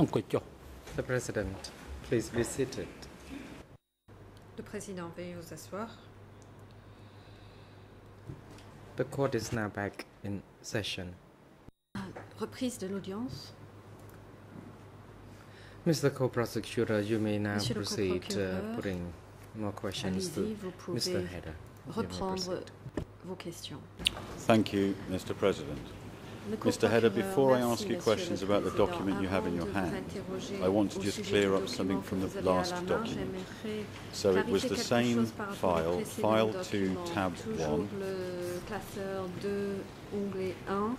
an ko jox. The President, please be seated. Le président, veuillez vous asseoir. The court is now back in session. Ah, reprise de l'audience. Mr. Co-Prosecutor, you may now Monsieur proceed uh, putting more questions to Mr. Header. Reprendre vos questions. Thank you, Mr. President. Mr. Heder, before I ask you questions about the document you have in your Avant de vous hand, I want to just clear up something from the vous avez à last document. So it was the same chose par rapport au file, file 2, tab 1, le classeur 2, onglet 1,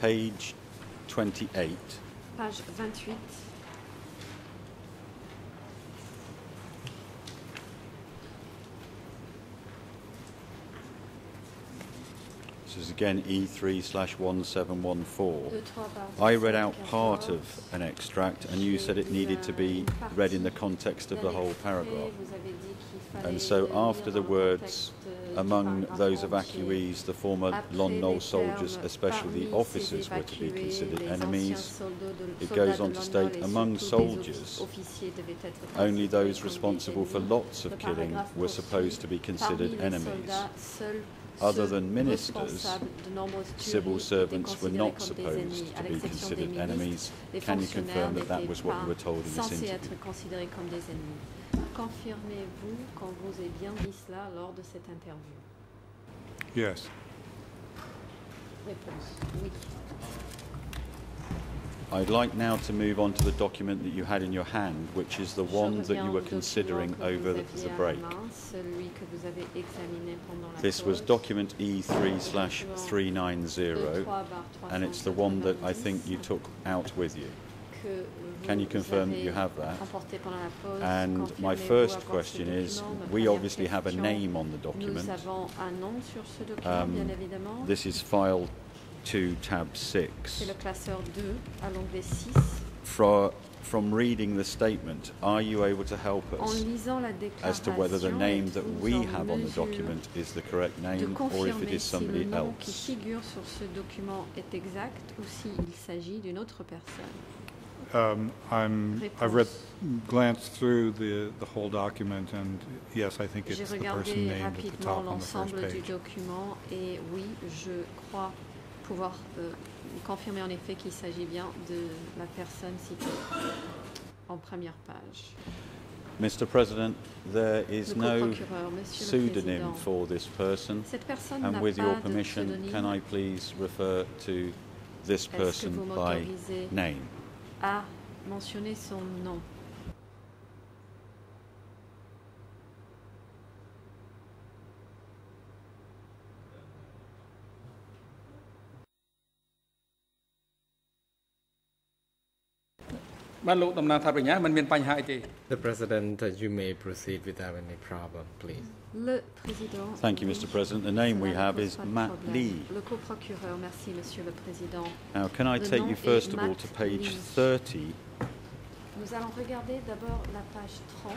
page 28, page 28. Is again E3 slash 1714. deux, trois barres I read out part of an extract and you said it needed to be read in the context of the whole paragraph. And so after the words, among those evacuees, the former Lon Nol soldiers, especially the officers, were to be considered enemies, it goes on to state, among soldiers, only those responsible for lots of killing were supposed to be considered enemies. Other than ministers, Civil servants were not supposed to be considered enemies. Can you confirm that that was what you were told in this interview? être considérés comme des ennemis. Confirmez-vous qu'on vous ait bien dit cela lors de cette interview Yes. Réponse oui. I'd like now to move on to the document that you had in your hand, which is the one that you were considering over the, the break. main, celui que vous avez examiné pendant la This was document E3-390, and it's the one that I think you took out with you. Can you confirm that you have that? emporté pendant la pause. And my first question is, we obviously have a name on the document. avons un nom sur ce document, Um. This is file 2, tab C'est 6. le classeur 2 à l'onglet 6. Fra- From reading the statement, are you able to help En us lisant la as to whether the name that êtes-vous we en have on the mesure document is the correct de name or if it confirmer is si le somebody nom qui else? figure sur ce document est exact ou s'il s'agit d'une autre personne. Um, I'm, I've read, glanced through the, the whole document, and yes, I think J'ai it's the person regardé named at the rapidement top on the first l'ensemble du page. document et oui, je crois pouvoir euh, confirmer en effet qu'il s'agit bien de la personne citée en première page. Mr. President, there is no co-procureur, Monsieur le pseudonym Président. for this person. And with your pas de permission, pseudonyme. can I please refer to this person vous by name? à mentionner son nom ။ The president uh, you may proceed without any problem please. Thank you Mr President. The name we have is Mat Ly. Co-procureur merci monsieur le président. Now can I take you first of all to page 30 Nous allons regarder d'abord la page 30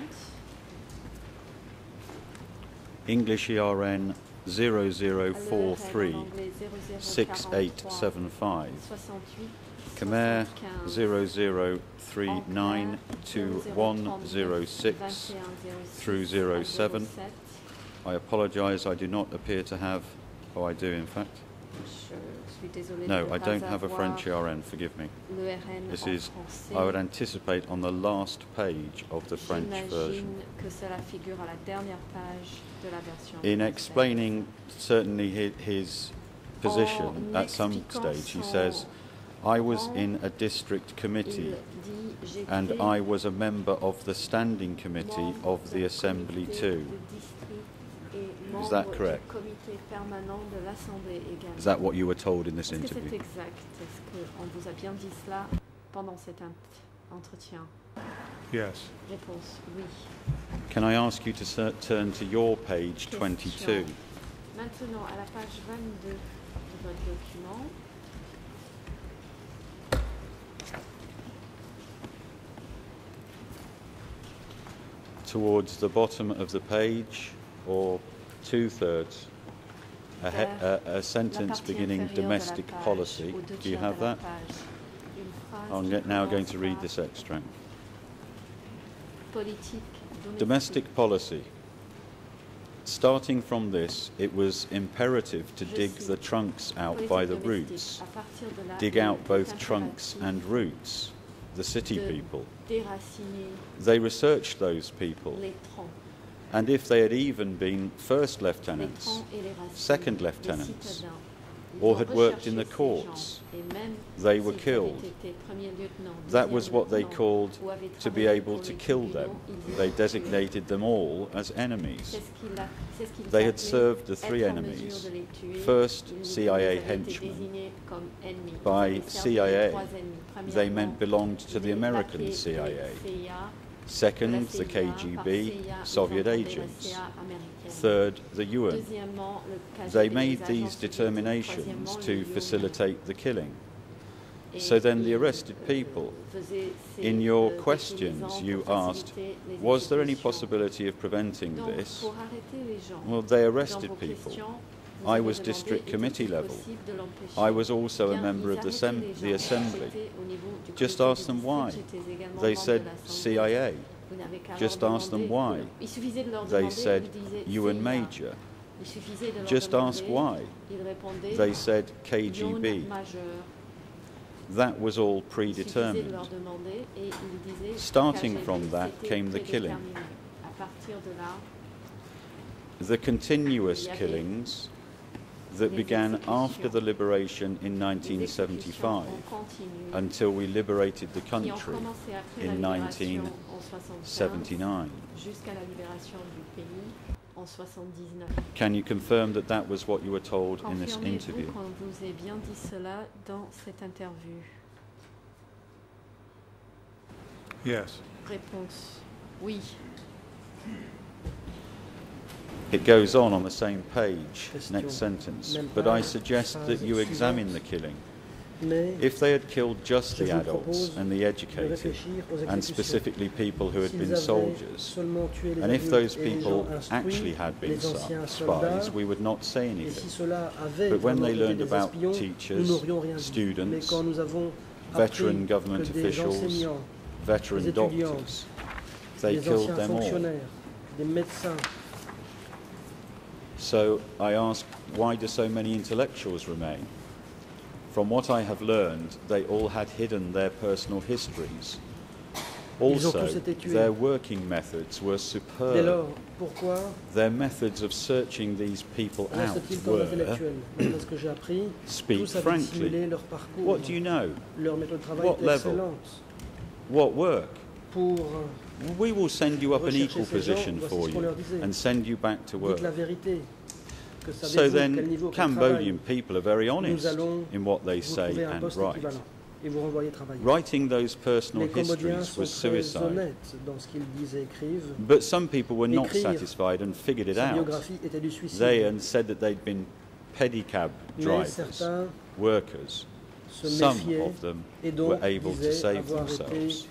English ERN 0043 6875 Khmer 75, 00392106 through 07. I apologise, I do not appear to have. Oh, I do, in fact. Je suis désolée de No, I don't have a French ERN, forgive me. This is. I would anticipate, on the last page of the French version. J'imagine que cela figure à la dernière page de la version In explaining certainly his position at some stage, he says, I was in a district committee and I was a member of the standing committee of the Assembly too. de district et Is that correct? du comité permanent de l'Assemblée également. Is that what you were told in this Est-ce que c'est interview? exact Est-ce qu'on vous a bien dit cela pendant cet int- entretien Yes. Réponse oui. Can I ask you to cer- turn to your page Question. 22? Maintenant, à la page 22 de votre document, Towards the bottom of the page or two thirds? a, he- a, a sentence beginning inférieure de la domestic policy. Do you have that? page. Une phrase I'm now going to read this extract. Domestic policy. Starting from this, it was imperative to dig the trunks out by the roots, À partir de là, dig out both trunks and roots, the city people. They researched those people, and if they had even been first lieutenants, troncs et les racines second lieutenants, or had worked in the courts, they were killed. That was what they called to be able to kill them. They designated them all as enemies. They had served the three enemies. First, CIA henchmen. By CIA. They meant belonged to the American CIA. Second, the KGB, Soviet agents. Third, the UN. Deuxièmement, le KGB, They made these determinations to facilitate the killing. So then the arrested euh, people, In your euh, questions, you asked, was there any possibility of preventing this? pour arrêter les gens, Well, they arrested people. I was district committee level. possible de l'empêcher I was also a member of the, sem- the assembly. J'étais au niveau du Just ask them why. They said. CIA. Vous n'avez qu'à Just ask them why. Il suffisait de leur They said UN Major. Il suffisait de leur Just ask why. They said KGB. That was all Il suffisait de leur predetermined. demander et ils disaient Starting from that came the killing. prédéterminé. À partir de là, The continuous Il y avait killings that began after the liberation in 1975 until we liberated the country in la libération en 75 79. jusqu'à la libération du pays en 79. Can you confirm that that was what you were told in this interview? qu'on vous ait bien dit cela dans cette interview Yes. Réponse oui. It goes on on the same page, next sentence. But I suggest that you examine the killing. If they had killed just the adults and the educated, and specifically people who had been soldiers, seulement tué les and if those people actually had been spies, we would not say anything. But when they learned about teachers, n'aurions rien dit. students, Mais quand nous avons veteran government officials, veteran doctors, they killed them all. Fonctionnaires, des médecins, So I ask, why do so many intellectuals remain? From what I have learned, they all had hidden their personal histories. Also, tous été tués. their working methods were superb. Their methods of searching these people out were, l'intellectuel Parce que j'ai appris, speak frankly, dissimulé leur parcours. what do you know? Leur méthode de travail What level? What work? Euh, We will send you up an equal position for you and send you back to work. dites la vérité. Que So then, Cambodian people are very honest in what they say and write. Writing those personal histories was suicide. dans ce qu'ils écrivent. But some people were not satisfied and figured it out. They and said that they'd been pedicab drivers, workers. Some of them were able to save themselves.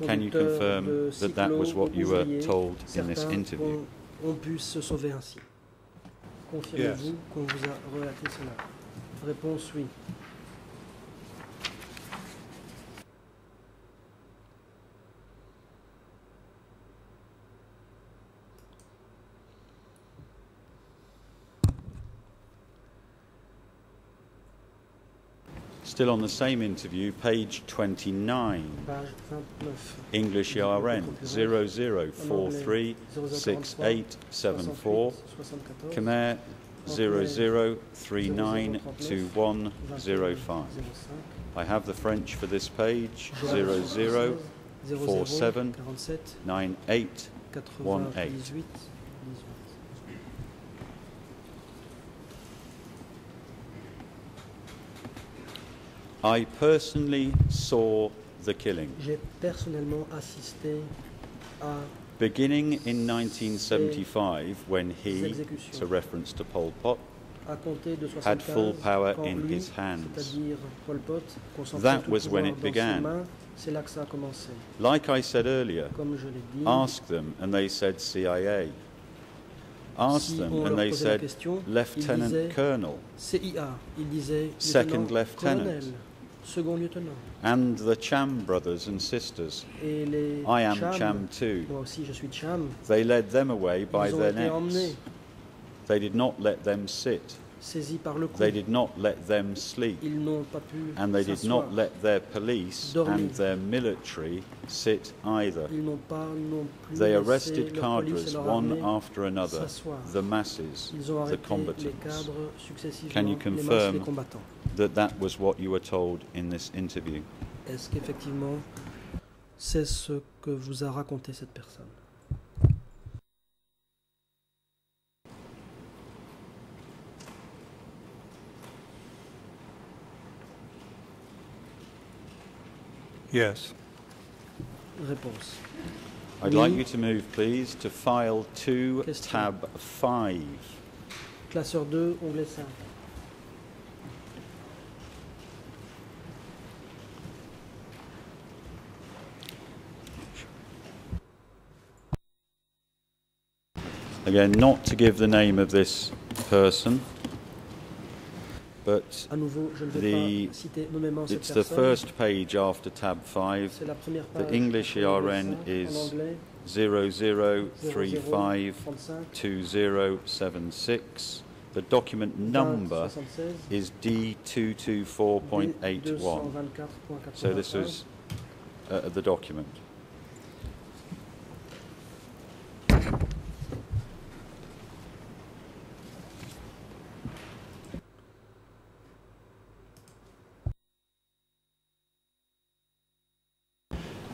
Été Can you confirm that that was what you were told in this interview? ont, ont pu se sauver ainsi. Confirmez-vous qu'on vous a relaté cela Réponse oui. Still on the same interview, page 29, English ERN 00436874, Khmer 00392105. I have the French for this page 00 I personally saw the killing. J'ai personnellement assisté à Beginning in 1975, when he, it's a reference to Pol Pot, à compter de had full power in his hands. Pol Pot, That was when it began. là que ça a commencé. Like I said earlier, Comme je dit, ask them and they said CIA. Ask them, and they said Lieutenant Colonel. CIA. Il disait Second lieutenant, lieutenant. colonel, second lieutenant. And the Cham brothers and sisters. Et les I am Cham, Cham too. moi aussi je suis Cham, They led them away by ils their été emmenés, necks. They did not let them sit. Saisis par le cou. They did not let them sleep. Ils n'ont pas pu And they did not let their police Dormir. and their military sit either. Ils n'ont pas non plus They arrested leur police et cadres one after another, the masses, Ils ont the combatants. Can you masses, confirm les. That that was what you were told in this interview. Est-ce qu'effectivement c'est ce que vous a raconté cette personne Yes. Réponse. I'd Oui. like you to move, please, to file 2, Question. tab 5. Classeur 2, onglet 5. Again, not to give the name of this person, but nouveau, je ne vais The- pas citer nommément cette it's the first page after tab 5, la page. The English ERN 5, is en anglais, 0035 35 2076. The document number 76, is D224.81. 224.81. So this was uh, the document.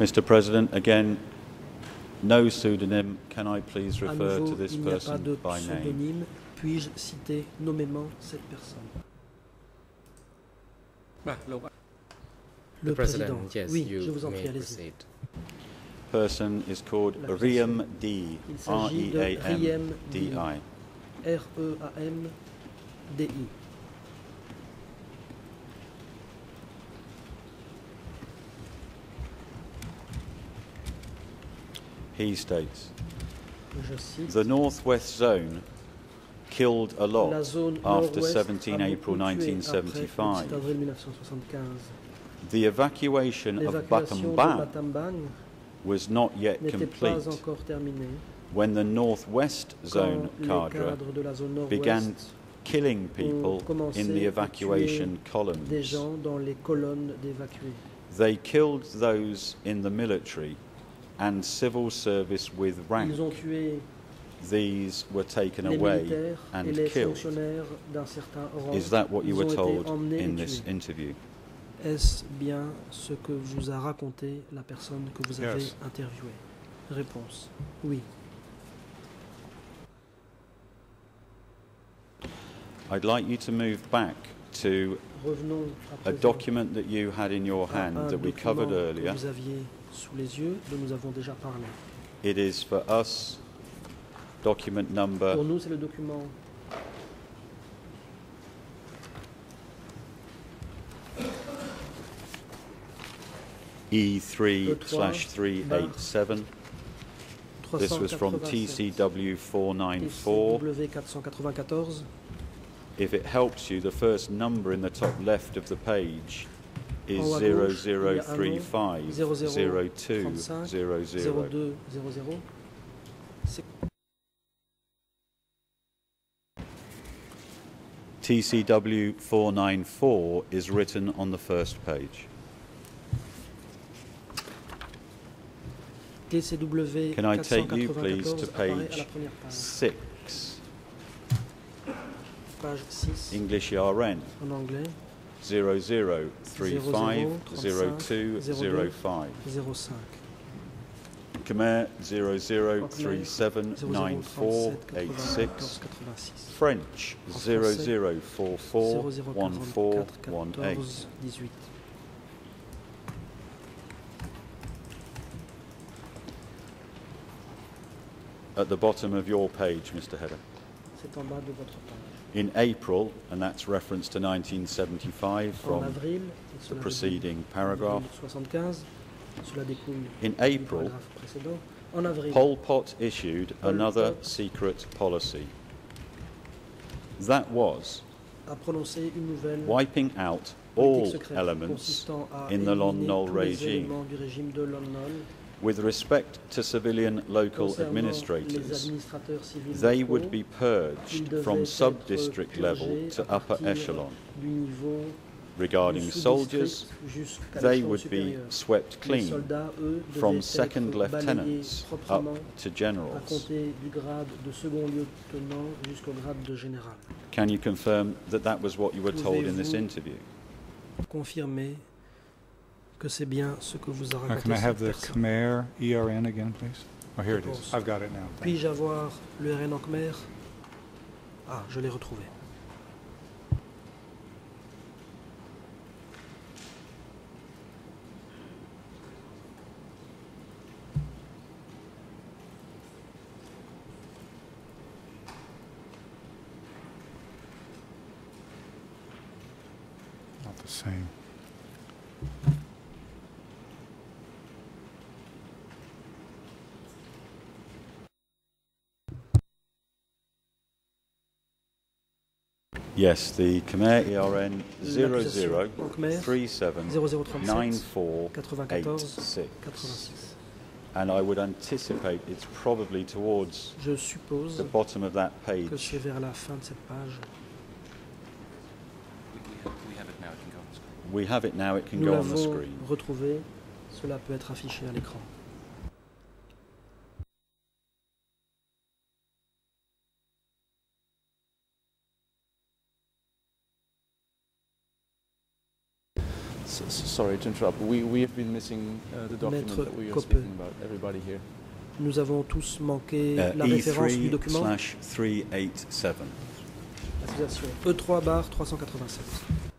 Mr. President, again, no pseudonym. Can I please refer nouveau, to this person by name? Puis-je citer nommément cette personne? Bah, le Président, yes, oui, you je vous en prie, allez-y. Person is called Riem D. R-E-A-M-D-I. R-E-A-M-D-I. He states. The Northwest Zone killed a lot after 17 April beaucoup tué après le 1975. 17 avril 1975. The evacuation of L'évacuation de Battambang Battambang was not yet complete pas encore terminée when the Northwest Zone cadre cadres de la zone began killing people in the evacuation columns. gens dans les colonnes d'évacués. They killed those in the military and civil service with rank. Ils ont tué These were taken away and killed. fonctionnaires d'un certain rang. Is that what you were told in this interview? Est-ce bien ce que vous a raconté la personne que vous avez Yes. interviewée Réponse. Oui. I'd like you to move back to à document that you had in your hand that we document covered que earlier. Sous les yeux, dont nous avons déjà parlé. It is for us document Pour number nous, c'est le document E3 slash 387. This was from 387. TCW 494. TCW 494. If it helps you, the first number in the top left of the page is En haut à gauche, il y a un nom, 0035 02 35 00. 02 00. C'est TCW 494 is written on the first page. TCW Can I take you, 494 please, to apparaît à la page première page. 6, Page 6 English ERN en anglais, 0035 02 05. 05. Khmer 0037 0037 94 94 86. 86. French En français, 0044 14 0044 18. 14 18. At the bottom of your page, Mr. Heder. C'est en bas de votre page. In April, and that's reference to 1975 from avril, the preceding paragraph. 75, In April, paragraphe précédent. En avril, Pol Pot issued Pol another Pot. secret policy. That was a prononcé une nouvelle wiping out all elements in the Lon Nol regime éléments du régime de Lon Nol with respect to civilian local administrators. They would be purged from sub-district level to upper echelon. Regarding soldiers, they would be swept clean from second lieutenants up to generals. compter du grade de second lieutenant jusqu'au grade de général. Can you confirm that that was what you were told in this interview? Confirmez que c'est bien ce que vous a Can I have cette the personne. Khmer ERN again, please? Oh, here it is. I've got it now. Puis-je avoir le RN en Khmer? Ah, je l'ai retrouvé. Not the same. Yes, the Khmer ERN L'accusation en Khmer 0037 0037 94 9486. 86. And I would anticipate it's probably towards Je suppose the bottom of that que page. c'est vers la fin de cette page. We have it now, it can go on the screen. We have it now, it can Nous go on the screen. retrouvé. Cela peut être affiché à l'écran. Sorry to interrupt. We, we have been missing uh, the document Maître that we are speaking about. Everybody here. Nous avons tous manqué Uh, la référence du E3 document. slash 387. Association E3 bar 387.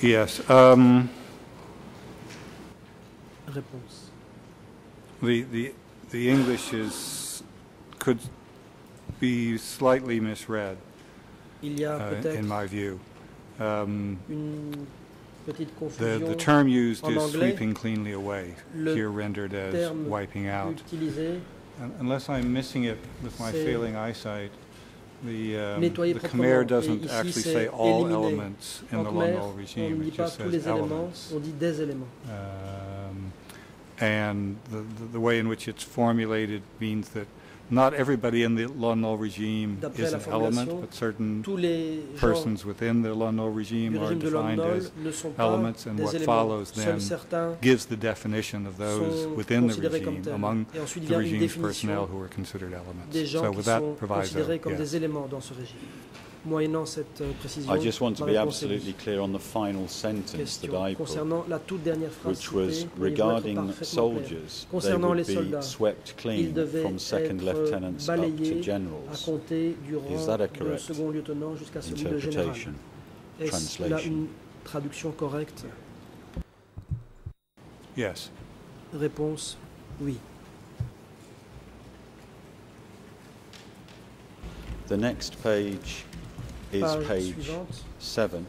Yes. Um, Réponse. the, the, the English is, could be slightly misread, Il y a uh, in my view. Um, une petite the, confusion the term used En is anglais, sweeping cleanly away, le here rendered as terme wiping out. utilisé. Un- Unless I'm missing it with my C'est failing eyesight, the, um, nettoyer the proprement. Khmer doesn't ici, actually say all éliminer. elements in En the Khmer, Lon Nol on ne dit it pas just tous says les éléments, elements. on dit des éléments. Um, and the, the, the way in which it's formulated means that not everybody in the Lon Nol regime is an element, but certain Tous les genres persons within the Nol du regime are régime de Lon defined as ne sont pas elements, and what follows then gives the definition of those within the regime among the regime's personnel who are considered elements. So with that proviso, yes. Des éléments dans ce régime. Moyennant cette euh, précision, I just want to be réponse est oui. absolutely clear on the final sentence that I put, concernant la toute dernière phrase which was citée, pourriez-vous être regarding parfaitement clair soldiers, they would les be swept clean from second lieutenants up to balayés generals. Is that rang a correct second lieutenant jusqu'à celui général. Interpretation. Est-ce là translation? une traduction correcte Yes. Réponse oui. The next page is Page page suivante, 7,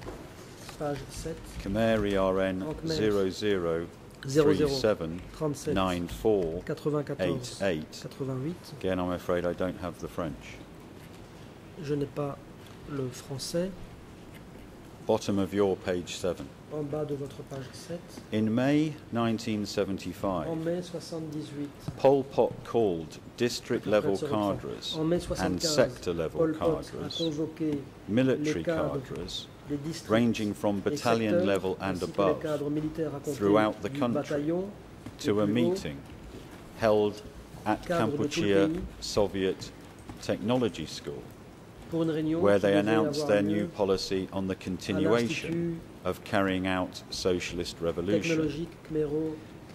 page 7, Khmer ERN En oh, Khmer. 00 00 37 37 94 94 88. 88. Again, I'm afraid I don't have the French. Je n'ai pas le français. Bottom of your page 7. En bas de votre page 7. In May En 1975, mai 78. Pol Pot called district level cadres and sector level Pol Pot a cadres, military cadres cadres, les districts ranging from battalion level and ainsi que les above, cadres militaires à compter throughout the country to a meeting held at cadres de tout le Kampuchea Soviet Technology School, pour une réunion where they announced their new policy on the continuation of carrying out socialist revolution.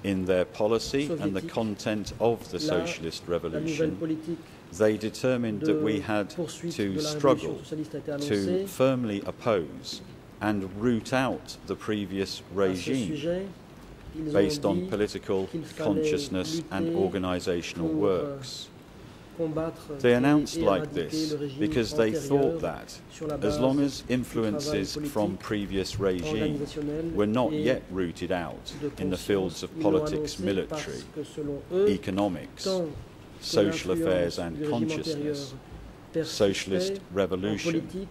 In their policy and the content of the socialist revolution, they determined that we had to de la révolution struggle socialiste a été to firmly oppose and root out the previous regime sujet, ils ont based on political consciousness and organizational works. They announced like this because they thought that as long as influences from previous regimes were not yet rooted out in the fields of politics, military, parce que selon eux, economics, social affairs and consciousness socialist revolution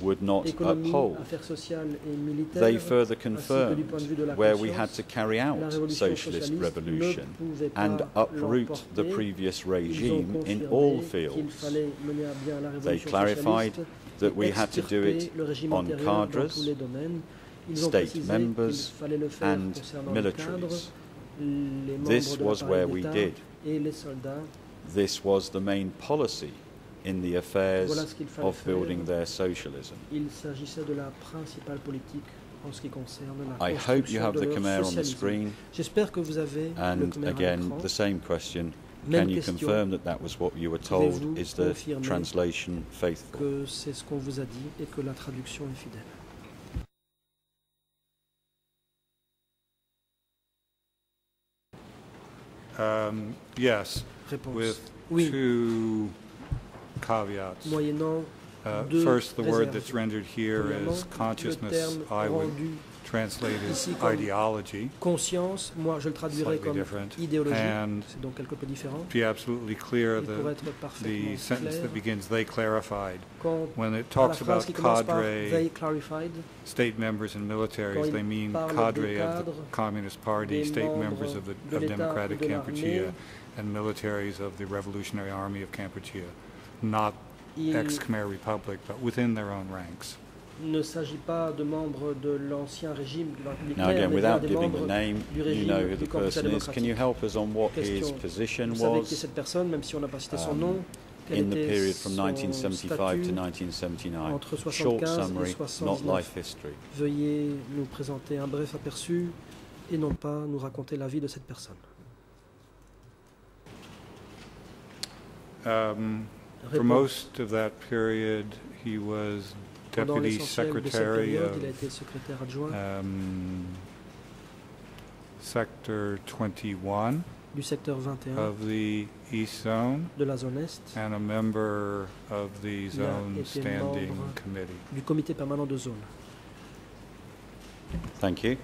would not uphold. affaires sociales et militaires, They further ainsi que du confirmed point de vue de la where we had to carry out socialist revolution and uproot the previous regime in all fields. fallait mener à bien la They clarified that we had to do it extirper le régime on cadres, tous les domaines. Ils ont state members qu'il fallait le faire and concernant les cadres, militaries. This was where we did. et les soldats. This was the main policy in the affairs Voilà ce qu'il fallait of building their socialism. Il s'agissait de la principale politique en ce qui concerne la I hope you have the leur Khmer on the screen. J'espère que vous avez le And Khmer again, l'écran. the same question. Même Can you question. confirm that that was what you were told? Is the translation faithful? que c'est ce qu'on vous a dit et que la traduction est fidèle. Um, yes, Réponse. with Oui, two caveats. moyennant Uh, first, the word that's rendered here is consciousness. I would translate as ideology, conscience, moi je le traduirais slightly comme different. idéologie, And donc quelque peu différent. to be absolutely clear, the, sentence clair, that begins, they clarified. quand When it talks about qui par they cadre, clarified, state members and militaries, they mean cadre of the Communist Party, state members of the of Democratic de Kampuchea, and militaries of the Revolutionary Army of Kampuchea, not il ex-Khmer Republic, but within their own ranks. ne s'agit pas de membres de l'ancien régime de la République Now khmer, again, without giving the name, du you know who the person is. Can you help us on what his position Vous savez qui est was cette personne, même si on n'a pas cité son um, nom, quel in the était period from son 1975 to statut 1979? entre Short 75 et summary, not 79. life history. Veuillez nous présenter un bref aperçu et non pas nous raconter la vie de cette personne. Um, For most of that period, he was deputy l'essentiel de cette secretary période, of adjoint um, Sector 21 du secteur 21 of the East Zone de la zone Est, and a member of the Zone Standing membre Committee. du comité permanent de zone. Thank you.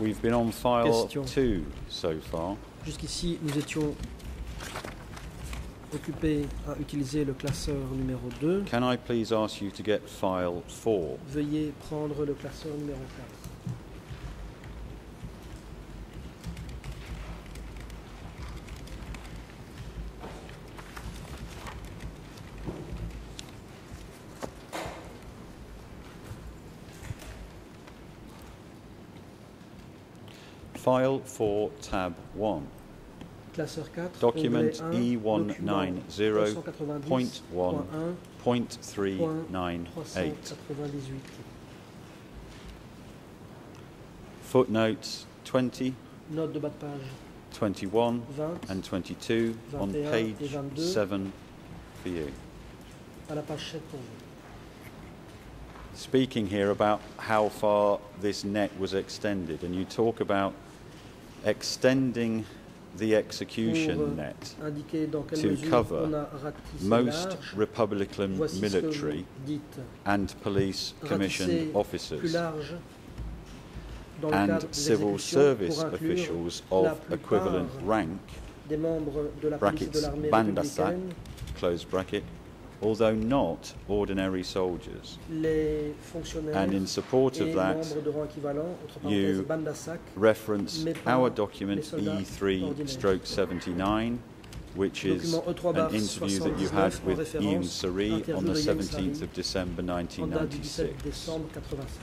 We've been on file Question. two so far. Jusqu'ici, nous étions occupés à utiliser le classeur numéro 2. Can I please ask you to get file four? Veuillez prendre le classeur numéro 4. File 4, tab 1. Classeur 4, Document onglet 1, document 390.1.398. 398. Footnotes 20, Note de bas de page 21 20 and 22 on page 7 for you. à la page 7 pour vous. Speaking here about how far this net was extended, and you talk about extending the execution euh, net. Indiquer dans quelle To cover on a ratissé Most. Republican Voici ce que military and police commissioned officers large dans le and civil service officials of equivalent rank, des membres de la police et de brackets, Bandasak, close bracket, although not ordinary soldiers. And in support of that, membres de rang équivalent, entre you reference our document E3 stroke 79, which is an interview that you had with Ieng Sary on the 17th of December en date du 17 1996.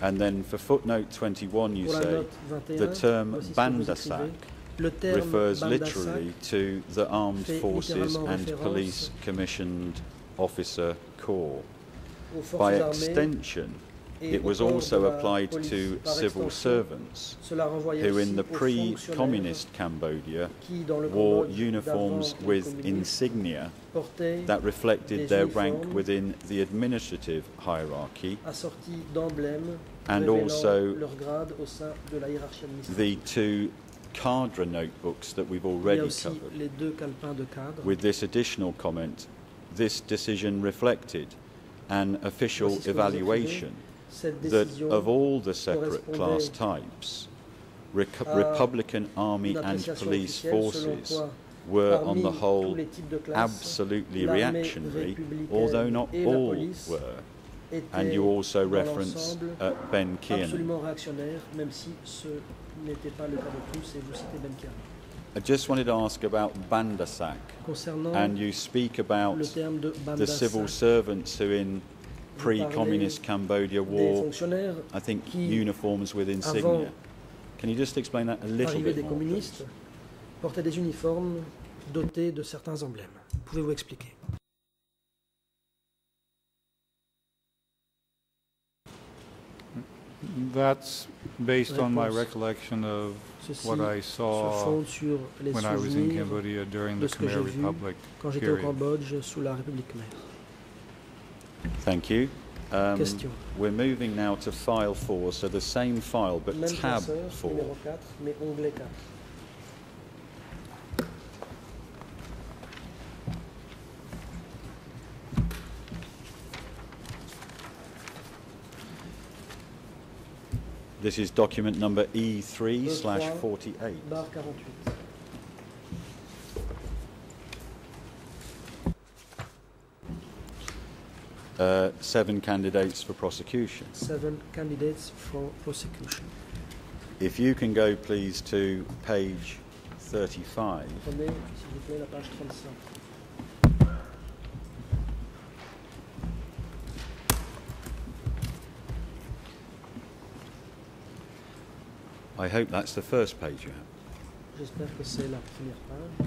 And then for footnote 21, you say the term Bandasak écrivez. le terme refers literally to the armed forces and police commissioned officer corps. By extension, it was also applied to civil servants who, in the pre-communist Cambodia, qui, dans le wore uniforms with insignia that reflected their rank within the administrative hierarchy. And also leur grade au sein de la. The two cadre notebooks that we've Il y a already covered. les deux calepins de cadre. With this additional comment, this decision reflected an official Voici ce que vous evaluation that of all the separate class types, Republican Army and police forces were, on the whole, les types de classes, absolutely reactionary, although not all were. And you also reference uh, Ben Kiernan. N'était pas le cas de tous, et vous citez Ben Kiernan. I just wanted to ask about Bandasak, Concernant and you speak about le terme de the civil servants who in pre-communist Cambodia des wore, fonctionnaires I think, qui, uniforms with insignia. Can you just explain that a little bit des more, communistes portaient des uniformes dotés de certains emblèmes. Pouvez-vous expliquer? That's based on my Réponse. recollection of Ceci what I se saw fonde sur les when I was in souvenirs Cambodia during de the ce que j'ai Khmer vu Republic. quand j'étais au period. Cambodge sous la République khmère. Thank you. Um, Question. we're moving now to file 4, so the same file but Même tab classeur, 4. numéro 4, mais onglet 4. This is document number E3 slash 48. Uh, seven candidates for prosecution. Seven candidates for prosecution. If you can go please to page 35. Prenez, s'il vous plaît, la page 35. I hope that's the first page you have. J'espère que c'est la première page.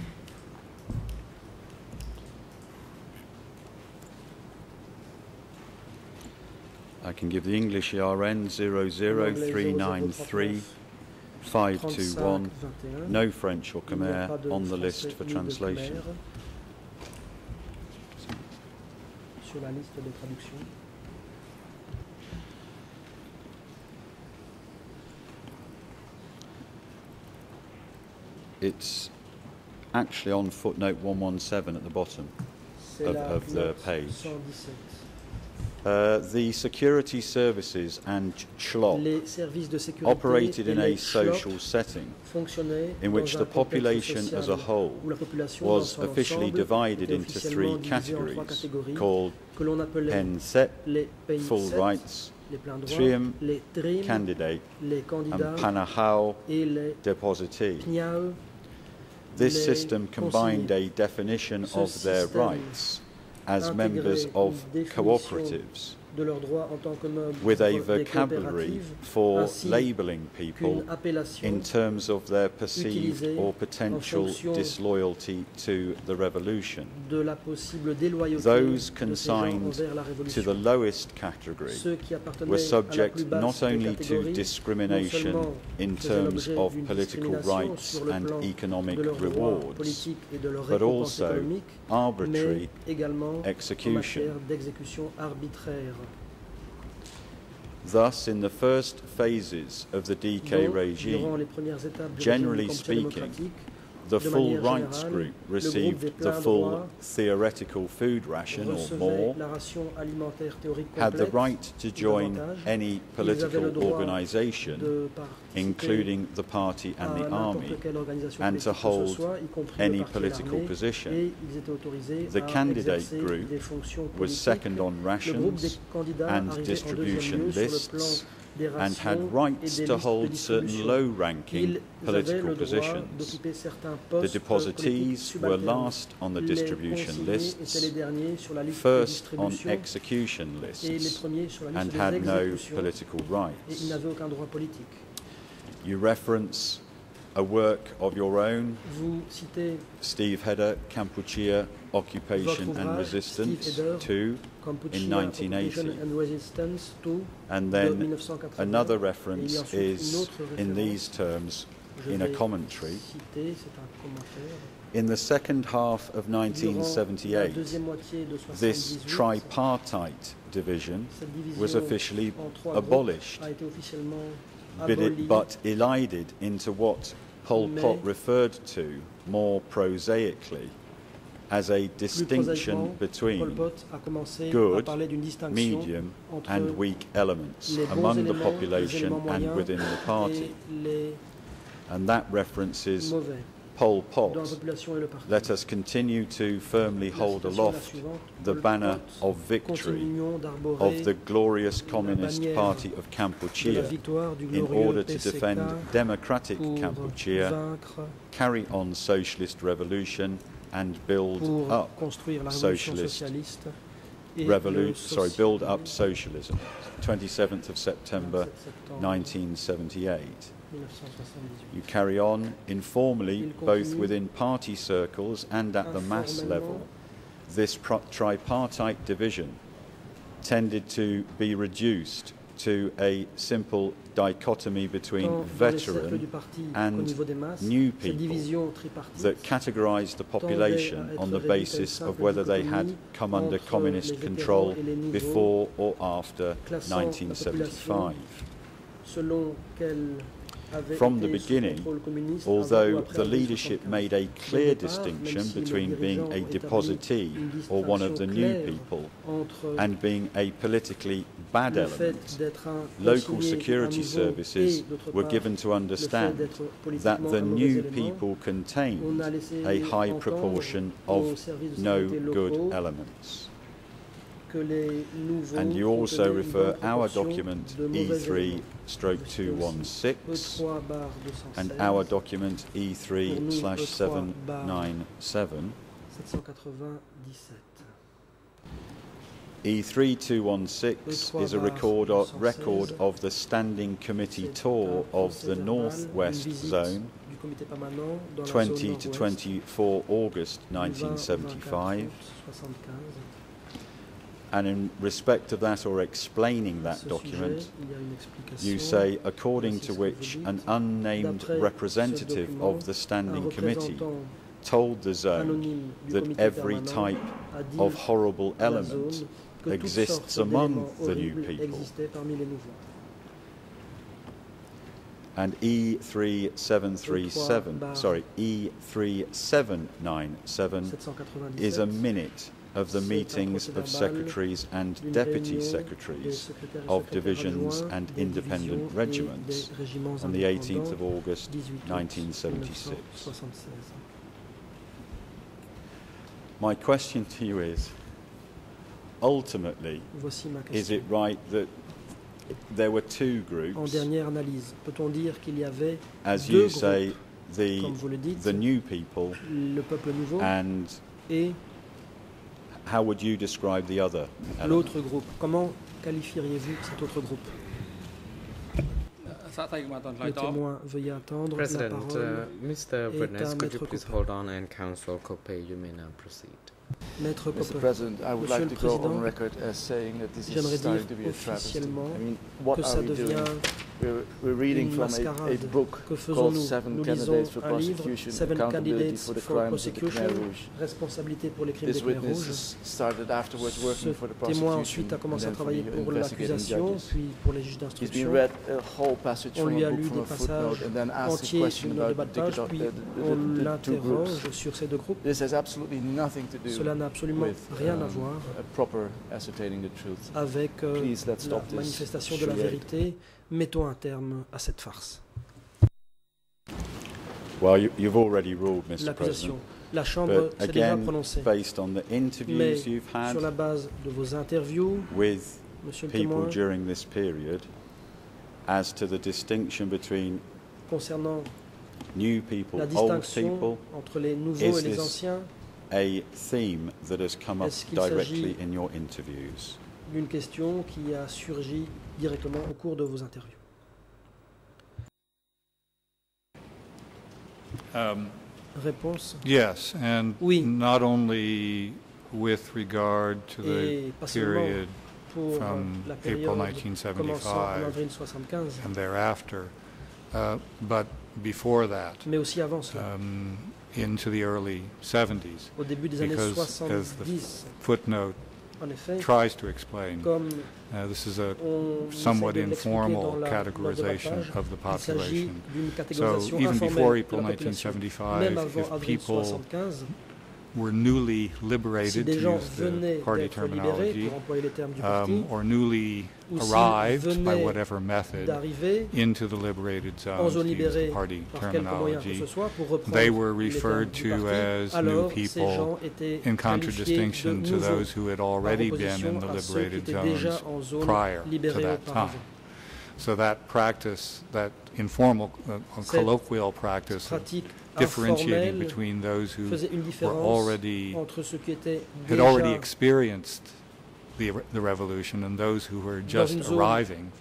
I can give the English ERN 00393 521. No French or Il n'y a Khmer on the list for translation. Sur la liste de traduction. It's actually on footnote 117 at the bottom. Of- of the page. Uh, the security services and chhlop Les services de sécurité operated in a social setting in which the population as a whole où la population was officially divided into three officiellement divisée en trois categories called que l'on appelait PENSET, les pays full rights, les pleins droits, Trium, les TRIM, candidate, les candidats and Panahao et les depositee. PNIAE. This system combined a definition of their rights as members of cooperatives de leurs droits en tant que membres with a vocabulary for labeling people in terms of their perceived or potential disloyalty to the revolution. de la possible déloyauté Those de ces gens consigned To the lowest category Ceux qui appartenaient were à la subject not only to discrimination in terms of political rights and economic de leurs droits rewards, politiques et de leurs but also arbitrary execution. Matière d'exécution arbitraire. Thus, in the first phases of the DK regime, durant les premières étapes du generally speaking, the full rights group le groupe des received the full theoretical food ration or more, la ration alimentaire théorique had the right to join any Ils avaient le political organisation, including the party and the army, and to hold soit, y compris any le parti et political position. et ils étaient autorisés The candidate group was second on Le groupe des rations and distribution deuxième lieu sur le lists and had rights to hold certain low-ranking political positions. The depositees were last on the distribution lists, les derniers sur la liste de first on execution lists, premiers sur la and had no political rights. n'avaient aucun droit politique. You reference a work of your own, Steve Heder, Kampuchea, Occupation and Resistance, Steve Heder, 2, Kampuchea, in 1980. And Resistance 2 and then 1980. another Et il y a reference is, in these terms, in a commentary. citer, c'est un commentaire. In the second half of 1978, deuxième moitié de this tripartite division was officially en trois groupes abolished, a été officiellement but, it, but elided into what Pol Pot referred to more prosaically as a distinction between Pot a commencé à good, parler d'une distinction medium and weak elements among the population and within the party. And that references Pol Pot. population et le parti. Let us continue to firmly hold citation est la aloft the banner of victory of the glorious Communist Party of Kampuchea in order to defend democratic Kampuchea, carry on socialist revolution and build up construire la révolution socialist socialiste et revolu- le sorry, build up socialism. 27th of September 1978. 1978. You carry on informally, both within party circles and at the mass level. This tripartite division tended to be reduced to a simple dichotomy between Tant dans les cercles veteran and qu'au niveau des masses, new people that categorized the population on the réduite à une basis of whether they had come under communist control et les nouveaux, before or after 1975. Selon qu'elle avait From the beginning, contrôle communiste avant ou Although the leadership made a clear distinction même si le between being a depositee or one of the new people and being a politically bad element, local security services were given to understand that the new people contained a high proportion of no good elements. Que les nouveaux And you also refer our document E3 éléments. stroke Vous citez aussi 216 and our document E3 Pour nous, slash E3 797 797. E3216 is a record of, record of the Standing Committee tour of the Northwest Zone, du comité permanent dans la 20 to 24 August du 20 au 24 1975. Août 75. And in respect of that or explaining that document, sujet, il y a une explication. you say, according to ce que vous which an unnamed representative of the Standing Committee told the zone that every type of horrible element zone que toutes exists among the new people. existaient parmi les nouveaux. And E3737, sorry, E3797 is a minute of the meetings of secretaries and deputy secretaries of divisions and independent regiments on the 18th of August 1976. 1976. My question to you is ultimately, is it right that there were two En groups, dernière analyse, peut-on dire qu'il y avait as you say, the, comme vous le dites, the new people, le peuple nouveau and et how would you describe the other? L'autre groupe. Comment qualifieriez-vous cet autre groupe Le témoin, veuillez attendre. President, la parole uh, Mr. Witness, could you please hold on and counsel Koppe, you may now proceed. Maître Popper, Monsieur le Président, j'aimerais dire officiellement que ça devient une mascarade. Que faisons-nous? Nous lisons un livre, Seven Candidates for Prosecution, Responsabilité pour les crimes des Khmer Rouges. Ce témoin ensuite a commencé à travailler pour l'accusation, puis pour les juges d'instruction. On lui a lu des passages entiers d'une de pages, puis on l'interroge sur ces deux groupes. Cela n'a absolument with rien à um, voir a proper ascertaining the truth. avec euh, la manifestation de la vérité. Mettons un terme à cette farce. Well, you, you've already ruled, Mr. L'accusation. President, La Chambre s'est déjà prononcée. based on the Mais interviews you've sur had la base de vos interviews, with Monsieur le people témoin, during this period, as to the distinction between concernant new people, la old distinction people, entre les nouveaux et les anciens, a theme that has come up directly in your interviews. d'une question qui a surgi directement au cours de vos interviews. Um, Réponse Yes, and Oui. not only with regard to the Et pas period from April période commençant en 1975 and thereafter, uh, but before that, mais aussi avant cela, um, into the early 70s. au début des années because as the footnote En effet, tries to explain, comme uh, this is a somewhat informal la- lors de la categorization page, of the population. So even before April 1975, if people 75, were newly liberated, des to use the party terminology, pour employer les termes du parti, um, or newly arrived by whatever method into the liberated zones, zone to use the party par quelque moyen que terminology, ce soit pour reprendre they were referred to as new people in contradistinction to those who had already been in the à ceux qui liberated zones zone prior to that time. So that practice, that informal, uh, colloquial practice differentiating between those who were already entre ceux qui étaient had already experienced the, the revolution and those who were just arriving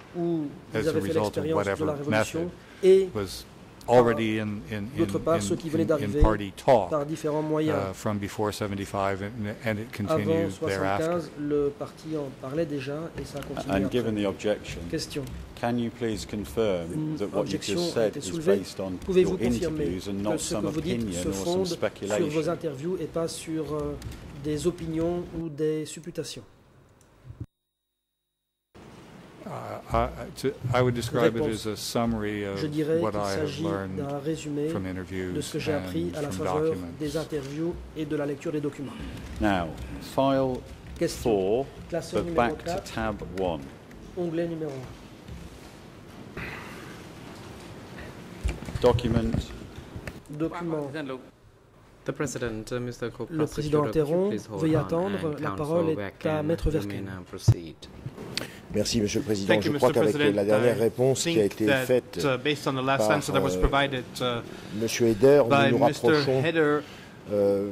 as a result of whatever la révolution method et was already in, in, in, d'autre part, ceux qui venaient in, in, in d'arriver party talk par différents moyens. uh, from before 75 and, and it Avant continued 75, thereafter. le parti en parlait déjà et ça a continué And après. given the objection, Question. can you please confirm that what you just said is based on Pouvez-vous your confirmer interviews and que not ce some que vous dites opinion or some fonde sur vos speculation? interviews et pas sur euh, des opinions ou des supputations? I, to, I would describe it Réponse. as a summary of Je dirais what qu'il I have s'agit learned d'un résumé from de interviews ce que j'ai appris and à la from faveur documents. des interviews et de la lecture des documents. Now, file Question. 4, Classeur but numéro back to 4, tab 1. onglet numéro 1. Document Document. The President, uh, Mr. Le président interrompt. please hold Veuillez on attendre. and La parole est à Maître you may Verken. now proceed. Merci, Monsieur le Président. Thank Je you, crois qu'avec la dernière réponse qui a été faite uh, based on the last par, that was euh, provided uh, Monsieur Eder, by nous nous rapprochons euh,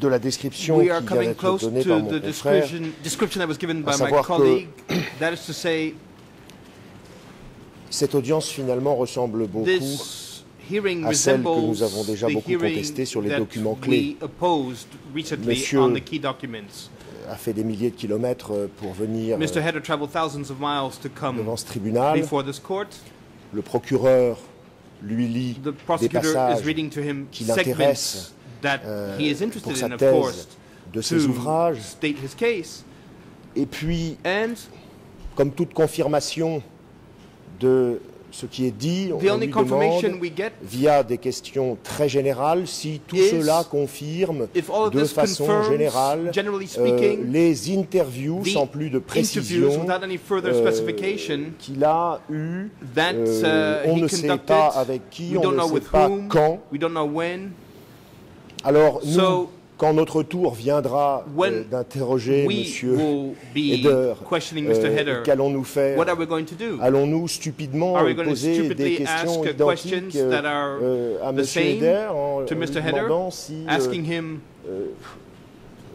de la description qui vient d'être donnée par mon confrère. description, description that was given by my savoir que- colleague. That is to say, Cette audience finalement ressemble beaucoup à celle que nous avons déjà beaucoup contestée sur les documents clés. Monsieur- a fait des milliers de kilomètres euh, pour venir Mr. euh, Header traveled thousands of miles to come devant ce tribunal. before this court. Le procureur lui lit The des prosecutor is passages reading to him qui segments l'intéressent that euh, he is pour interested sa in, of thèse course, de ses ouvrages. state his case. Et puis, And comme toute confirmation de ce qui est dit, on the only lui confirmation demande we get via des questions très générales si tout Is, cela confirme if all of de this façon confirms, générale generally euh, speaking, les interviews the sans plus de interviews précision without any further euh, specification qu'il a eu. that euh, uh, on he ne sait conducted. pas avec qui, we on don't ne know sait with pas whom. quand. We don't know when. Alors nous, So, quand notre tour viendra euh, when d'interroger we Monsieur will be Heder, questioning Mr. euh, Heder. qu'allons-nous faire What are we going to do? Allons-nous stupidement Are we going to poser stupidly des questions ask identiques questions euh, that are euh, à the Monsieur same Heder en, to en lui Mr. Heder, demandant si, euh, Asking him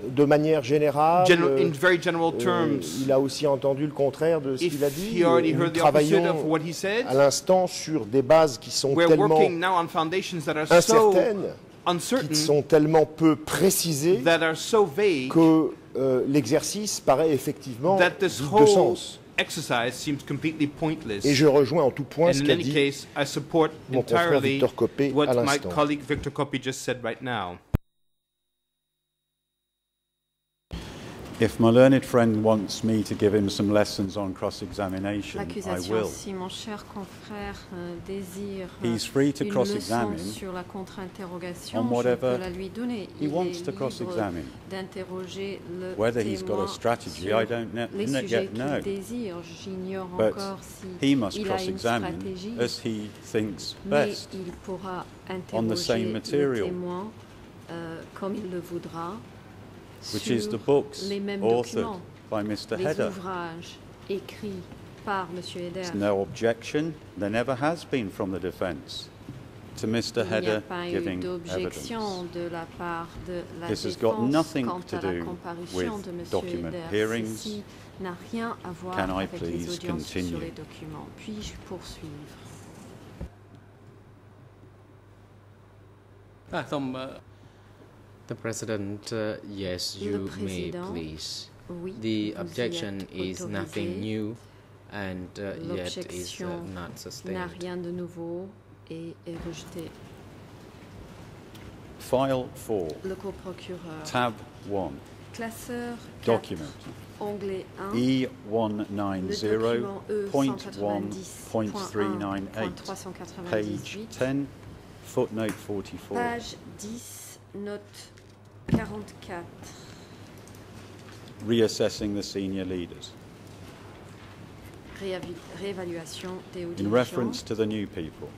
de manière générale, gener- euh, in very general euh, terms il a aussi entendu le contraire de ce if qu'il a dit. he already Nous heard the opposite travaillons of what he said. à l'instant sur des bases qui sont We're tellement working now on foundations that are so incertaines, qui sont tellement peu précisées that are so vague, que euh, l'exercice paraît effectivement de sens. exercise seems completely pointless. Et je rejoins en tout point ce qu'a dit case, mon confrère Victor Copé à l'instant. If my learned friend wants me to give him some lessons on cross-examination, I will. si mon cher confrère euh, désire euh, He's free to cross-examine sur la contre-interrogation, on je whatever peux la lui donner. he Il wants to cross-examine. Whether he's got a strategy, I don't kn- not yet know. désire. But si He must cross-examine as he thinks best. on the same material. témoin euh, comme il le voudra which is the books authored by Mr. Par Monsieur Heder. There's no objection. There never has been from the defence to Mr. Heder giving evidence. de la part de la This has got nothing to do with document Heder. hearings. Ceci rien à voir Can I please continue? Ah, Tom, uh, the President, uh, yes, you may please. Oui, The objection is nothing new and uh, yet is uh, not sustained. rien de nouveau et est rejeté. File 4, Le coprocureur. tab 1, Classeur 4, document onglet 1. E190.1.398, E page 10, footnote 44. Page 10, note 44. Reassessing the senior leaders. Réévaluation des hauts In reference to the new people.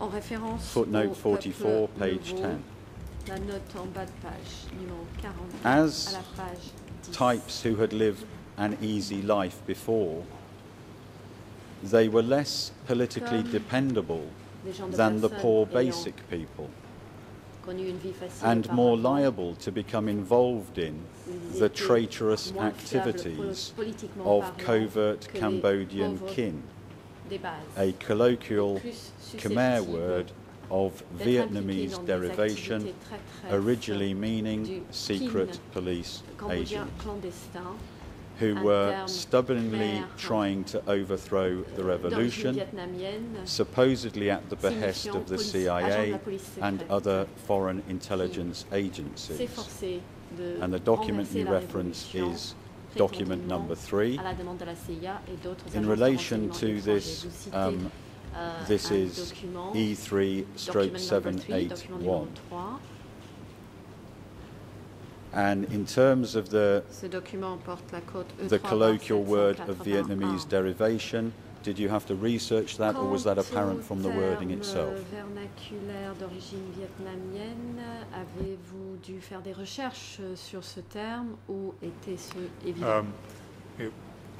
En référence Footnote 44, page nouveau, 10. La note en bas de page, numéro 40, As à la page 10. types who had lived an easy life before, they were less politically Comme dependable Des gens de than the poor basic people, and more liable to become involved in the traitorous activities of covert Cambodian kin, a colloquial Khmer word of Vietnamese impliqués dans des derivation, activités très, très originally meaning secret police agent, who were stubbornly trying to overthrow the revolution, supposedly at the behest of the police- agent de CIA and other foreign intelligence agencies. And the document you reference is document number three. à la demande de la CIA et d'autres In relation to this, um, this is E3 stroke document number three, document 781. Numéro 3. And in terms of the, Ce document porte la cote E3 the colloquial word of Vietnamese derivation, did you have to research that or was that apparent from the wording itself? vernaculaire d'origine vietnamienne, avez-vous dû faire des recherches euh, sur ce terme ou était-ce évident Um, It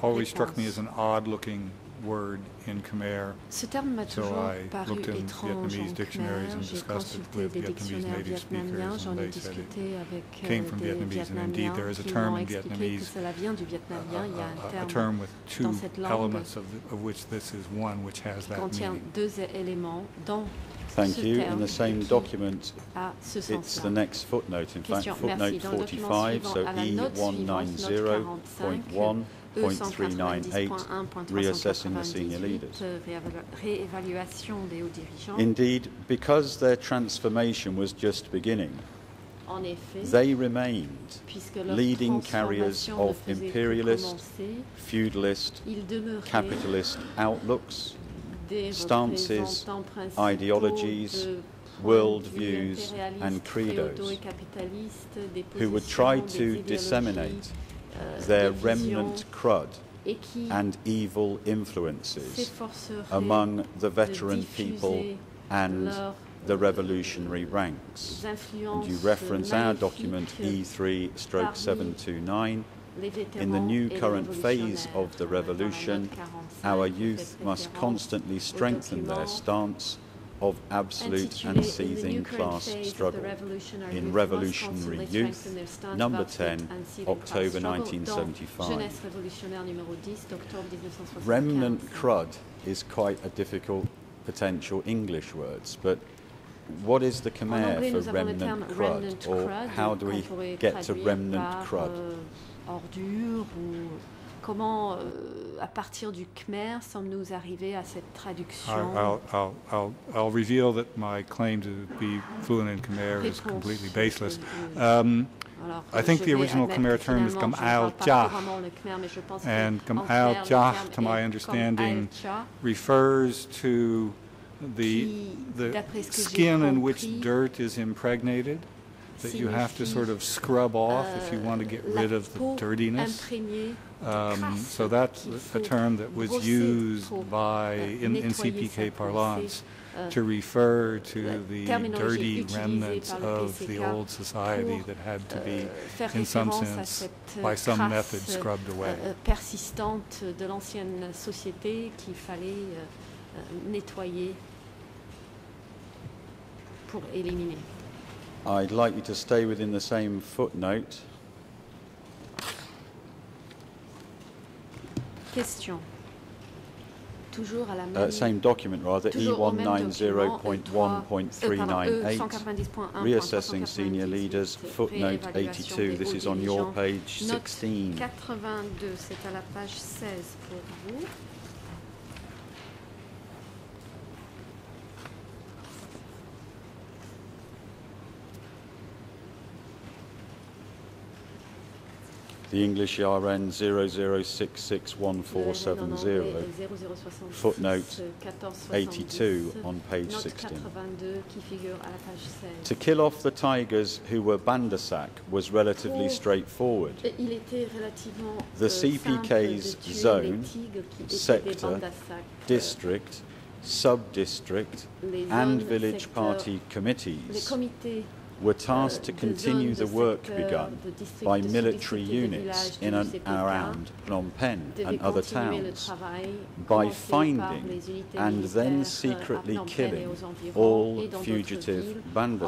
always struck me as an odd-looking word in Khmer. Ce terme m'a So toujours I paru looked in étrange Vietnamese dictionaries Khmer. and J'ai discussed it consulté with des Vietnamese dictionnaires native vietnamiens, speakers, j'en and ai they said it discuté avec came euh, from des Vietnamese, and indeed Vietnamiens there is a qui term m'ont in expliqué que Vietnamese, cela vient du vietnamien. Uh, Il y a a- un a- a terme term with two dans cette langue elements of, the- of which this is one, which has qui that contient meaning. deux éléments dans Thank you. In the same document, it's the next footnote. In fact, footnote merci. Dans le document 45, so E à la note suivante, note E190.1.398, reassessing the senior leaders. réévalu- réévaluation des hauts dirigeants. Indeed, because their transformation was just beginning, they remained leading carriers of imperialist, feudalist, capitalist outlooks, stances, ideologies, de world points de vue views and credos féodaux et capitalistes, des who would try to disseminate their remnant crud and evil influences among the veteran people and the revolutionary ranks. And you reference our document E3 stroke 729. In the new current phase of the Dans la note revolution, our youth must constantly strengthen their stance of absolute and seething class phase of the struggle. in Revolutionary Youth, number 10, and seething class October 1975. Jeunesse révolutionnaire numéro 10 d'octobre 1975. Remnant crud is quite a difficult potential English words, but what is the Khmer anglais, for le terme remnant crud? Or how do we get to remnant crud? euh, ordure ou comment, euh, à partir du Khmer, sommes-nous arrivés à cette traduction I'll, I'll, I'll, I'll reveal that my claim to be fluent in Khmer is completely baseless. Um, alors, I think the original Khmer term is ne Gam'al Jah. couramment le Khmer, mais je pense que And en Gam'al Jah, to my understanding, refers to the, the d'après ce que j'ai skin in which dirt is impregnated, that you have to sort of scrub off if you want to get euh, rid of the dirtiness. Um, so that's a term that was used by, euh, in, in CPK parlance, euh, to refer to the dirty remnants of the old society that had to euh, be, in some sense, by some method, scrubbed away. euh, persistante de l'ancienne société qu'il fallait euh, euh, nettoyer pour éliminer. I'd like you to stay within the same footnote. Question. toujours à la même uh, same document rather, E Toujours au même document, E190.1.398, euh, 190.1.398, reassessing senior leaders, footnote 82. This is on your page 16. 82, c'est à la page 16 pour vous. The English RN Le 00661470, Footnote 82 on page 16. 82 qui figure à la page 16. To kill off the tigers who were Bandasak was relatively straightforward. Et Il était relativement euh, The euh, CPK's zone, les tigres qui étaient des sector, bandes à sac, euh, District, sub-district and village party committees were tasked to continue the work begun by military units in and around Phnom Penh and other towns by finding and then secretly killing all fugitive tuant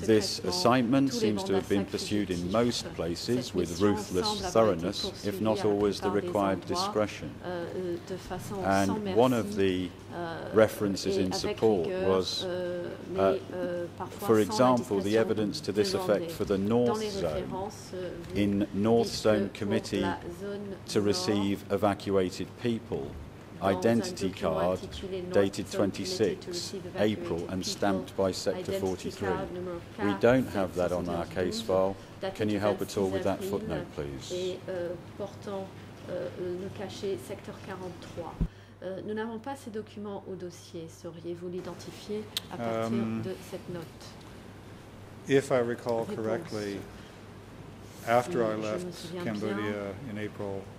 This assignment seems to have been pursued in most places with ruthless thoroughness, if not always the required discretion. And one of the references in support was, uh, For example, the evidence to this effect for the North Zone euh, in North Zone Committee to receive evacuated people identity card dated Zone Committee to 26 April and stamped by Sector 43. We don't have that on our case file. Can you help at all with that footnote, please? Euh, portant euh, le cachet secteur 43. Euh, nous n'avons pas ces documents au dossier. Sauriez-vous l'identifier à partir Um, de cette note? If I recall Réponse. correctly, after I Je me left souviens bien. Cambodia in April 75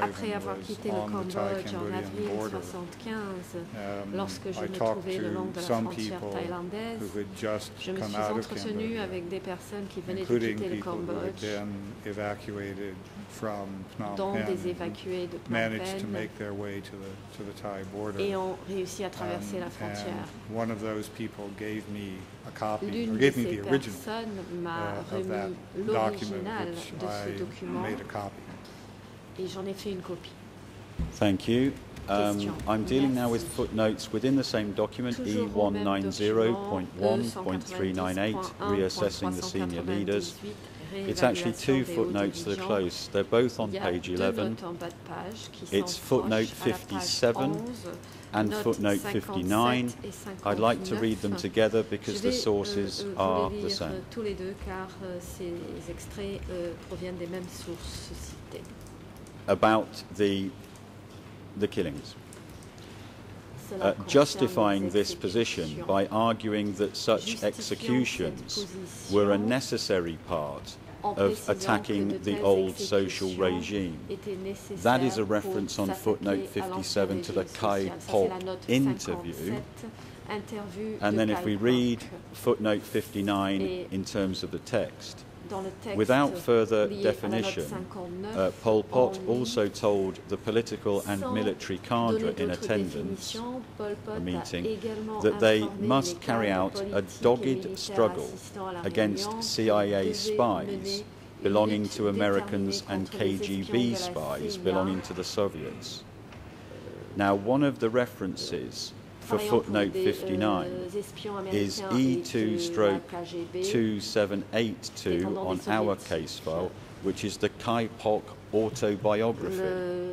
après avoir quitté le Cambodge en avril 1975, lorsque je me trouvais le long de la frontière thaïlandaise, je me suis entretenu avec des personnes qui venaient de quitter le Cambodge, dont des évacués de Phnom Penh, et ont réussi à traverser la frontière. L'une de ces personnes m'a remis l'original de ce document. Et j'en ai fait une copie. Thank you. Um, I'm dealing now with footnotes within the same document, E Toujours au même document, E190.1.398, reassessing the senior leaders. It's actually two réévaluation des hauts footnotes that are close. They're both on Il y a page 11 notes en bas de page qui It's footnote proches à la page 57 and footnote 59. I'd like to read them together because the sources euh, euh, vous are the same. About the, the killings. Uh, justifying this position by arguing that such executions were a necessary part of attacking the old social regime. That is a reference on footnote 57 to the Kai social. Ça, c'est Pok la note interview. And then if we read footnote 59 in terms of the text, Dans le texte without further lié à la note definition, uh, Pol Pot also told the political and military cadre in attendance définitions, Pol Pot the meeting that they must carry out a dogged struggle assistant à la against CIA spies belonging to Americans and KGB espions de la spies belonging to the Soviets. Now, one of the references for footnote 59 euh, is E2 stroke 2782 on our case file, which is the Ke Pauk autobiography. Le-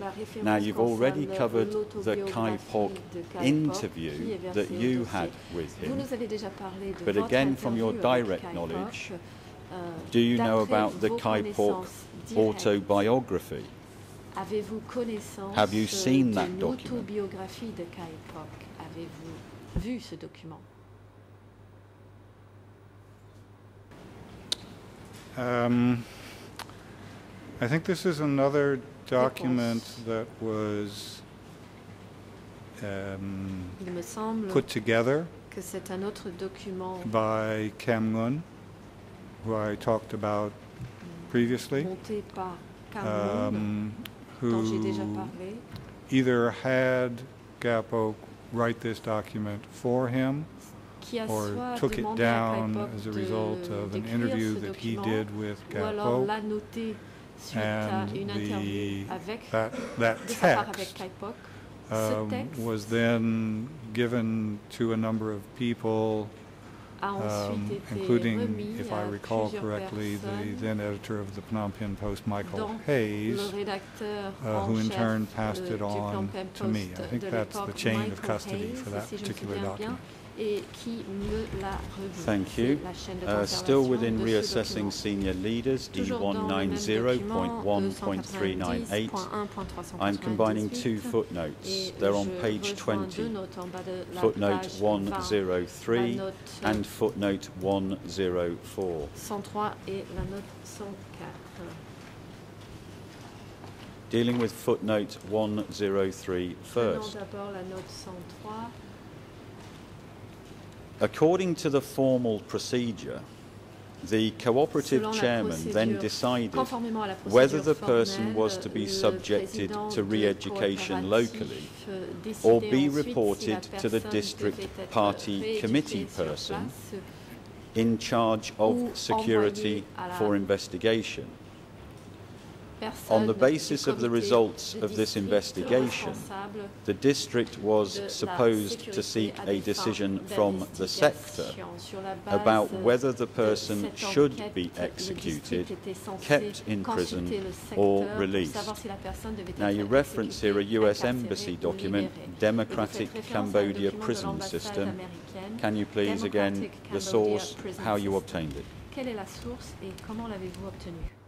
la référence Now, you've already covered the Ke Pauk de Ke Pauk, interview qui est versée that you had with him. nous avez déjà parlé de But again, from your direct knowledge, Euh, Do you know about the Ke Pauk autobiography? Avez-vous connaissance Have you seen de that document? l'autobiographie de Ke Pauk Avez-vous vu ce document? Um, I think this is another document that was um, Il me semble put together que c'est un autre document. by Cam Ngun, who I talked about previously, monté par Cameron, um, dont j'ai déjà who parlé, either had Ke Pauk write this document for him qui a or soit took it demandé à Kai down as a de- result of an d'écrire interview ce that he document, did with ou alors Ke Pauk. l'a noté suite à And une the, avec, that, that de sa part avec text. Ce um, texte was then given to a number of people, um, including, if I recall correctly, the then editor of the Phnom Penh Post, Michael Hayes, uh, who in turn passed it on to me. I think that's the chain of custody for that particular document. Et qui me l'a revu. Thank you. la chaîne de Uh, still within de reassessing senior leaders, Toujours dans le même document, D190.1.398, I'm combining two footnotes. They're on page 20, notes en bas de la footnote page 20, la 103 and footnote 104. 103 et la note 104. Dealing with footnote 103 first. d'abord la note 103. According to the formal procedure, the cooperative chairman then decided Conformément à la procédure whether the person was to be subjected to re-education locally or be ensuite si la reported to the district party committee person in charge of security envoyé à la for investigation. On the basis of the results of this investigation, The district was supposed to seek a decision from the sector d'investigation sur la base about whether the person should be executed, district était censé kept in prison, or released. savoir si la personne devait Now you reference here a US Embassy document, libérée. Et vous faites Democratic référence à un Cambodia Prison System. Can you please again, the source, how you obtained it? Quelle est la source et comment l'avez-vous obtenue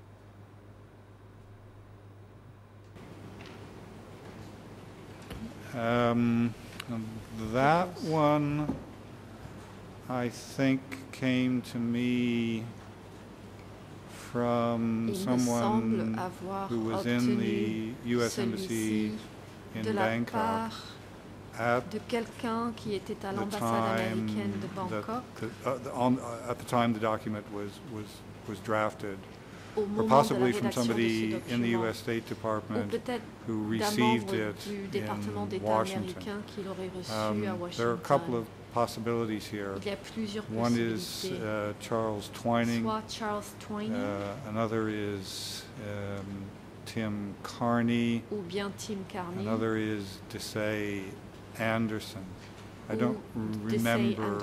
Um, that one, I think, came to me from someone who was in the U.S. Embassy in Bangkok at de quelqu'un qui était à the l'ambassade time américaine de that, the- uh, the- on- uh, at the time the document was, was, was drafted, or moment de la possibly from rédaction de ce somebody in the U.S. State Department who received it in Washington. américain qui l'aurait reçu Um, There are a couple of possibilities here. Il y a plusieurs One is uh, Charles Twining. Charles Twining Uh, another is um, Tim Carney. Tim Carney Another is Desaix Anderson. I don't remember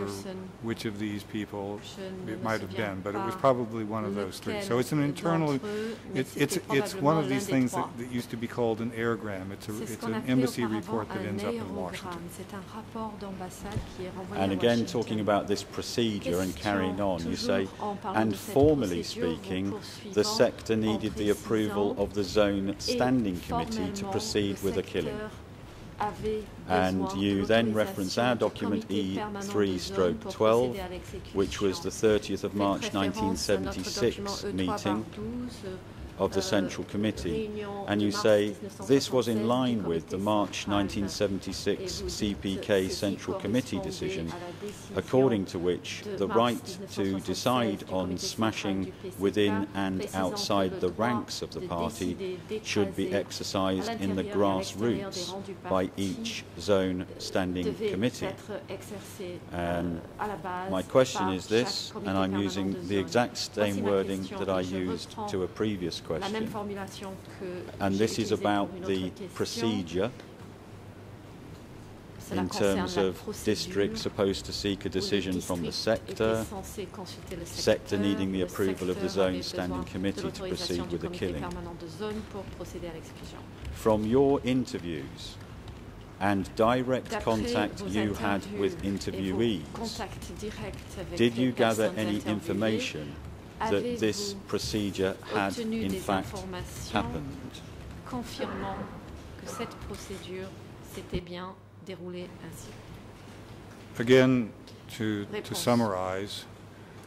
which of these people it might have been, but it was probably one of those three. So it's an internal, d'entre eux, mais it, it's, it's one of these things that, that used to be called an airgram. It's, a, it's an embassy report that ends up in. Washington. C'est un rapport d'ambassade qui est renvoyé And again, talking about this procedure and carrying on, you say, toujours en parlant and formally speaking, the sector needed the approval of the zone standing committee to proceed with a killing. And you then reference our document comité permanent de E3 zone stroke pour 12, procéder à l'exécution. which was the 30th of March référence à notre document 1976 E3 meeting par 12, of the Central Committee. And you say this was in line with the March 1976 Et vous dites, CPK Central Committee decision, according to which the right to decide on smashing within and outside the ranks of the party should be exercised in the grassroots by each zone standing committee. base My question is this, and I'm using the exact same wording that I used to a previous même question. formulation que And this is about the procedure in terms of procédure district supposed to seek a decision from the sector, censé consulter le sector needing the approval of the zone standing committee to proceed with the killing. permanent de zone pour procéder à l'exécution. From your interviews and direct contact you had with interviewees, contacts directs avec did you gather any information that this procedure had in fact happened? confirmant que cette procédure s'était bien déroulée ainsi. Again, to, to summarize,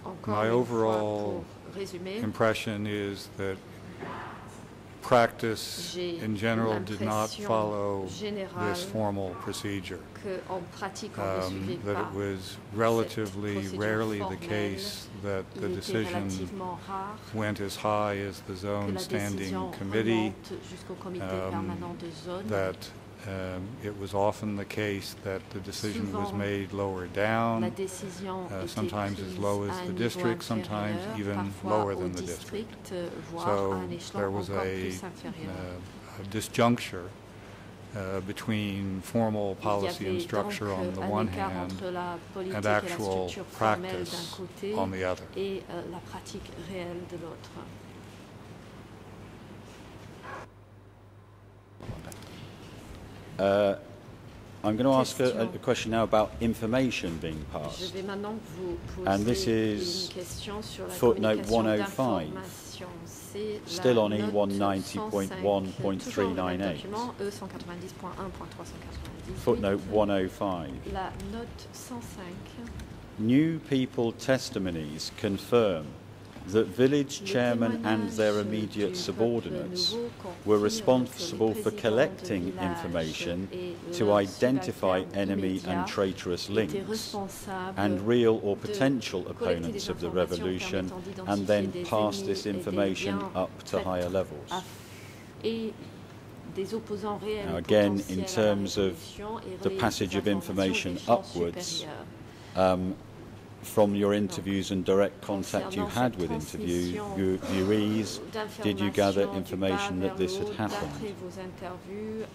Encore My overall résumer, impression is that practice in general did not follow this formal procedure. Que en pratique on ne Um, suivait that pas. it was relatively rarely the case that the decision went as high as the zone standing committee, remonte jusqu'au comité um, permanent de zone that Um, it was often the case that the decision was made lower down, uh, sometimes as low as the district, sometimes even lower than the district. So à un échelon there was a, uh, a disjuncture uh, between formal policy and structure on the one hand entre la politique and actual structure formelle d'un practice côté on the other. et euh, la pratique réelle de. Uh, I'm going to ask a, a Question. question now about information being Je passed. vais maintenant vous And this is une question sur la footnote 105. Still on E190.1.398. 105, toujours dans le même document, E E190.1.398. Footnote 105. La note 105. New people testimonies confirm that village chairmen and their immediate subordinates were responsible for collecting information to identify enemy and traitorous links and real or potential opponents of the revolution and then pass this information up to higher levels. aff- et des opposants réels Now again, in potentiels à la terms of the passage of information upwards. Um, from your interviews and direct contact you had with interview, viewees, did you gather information that this had happened? Vos interviews,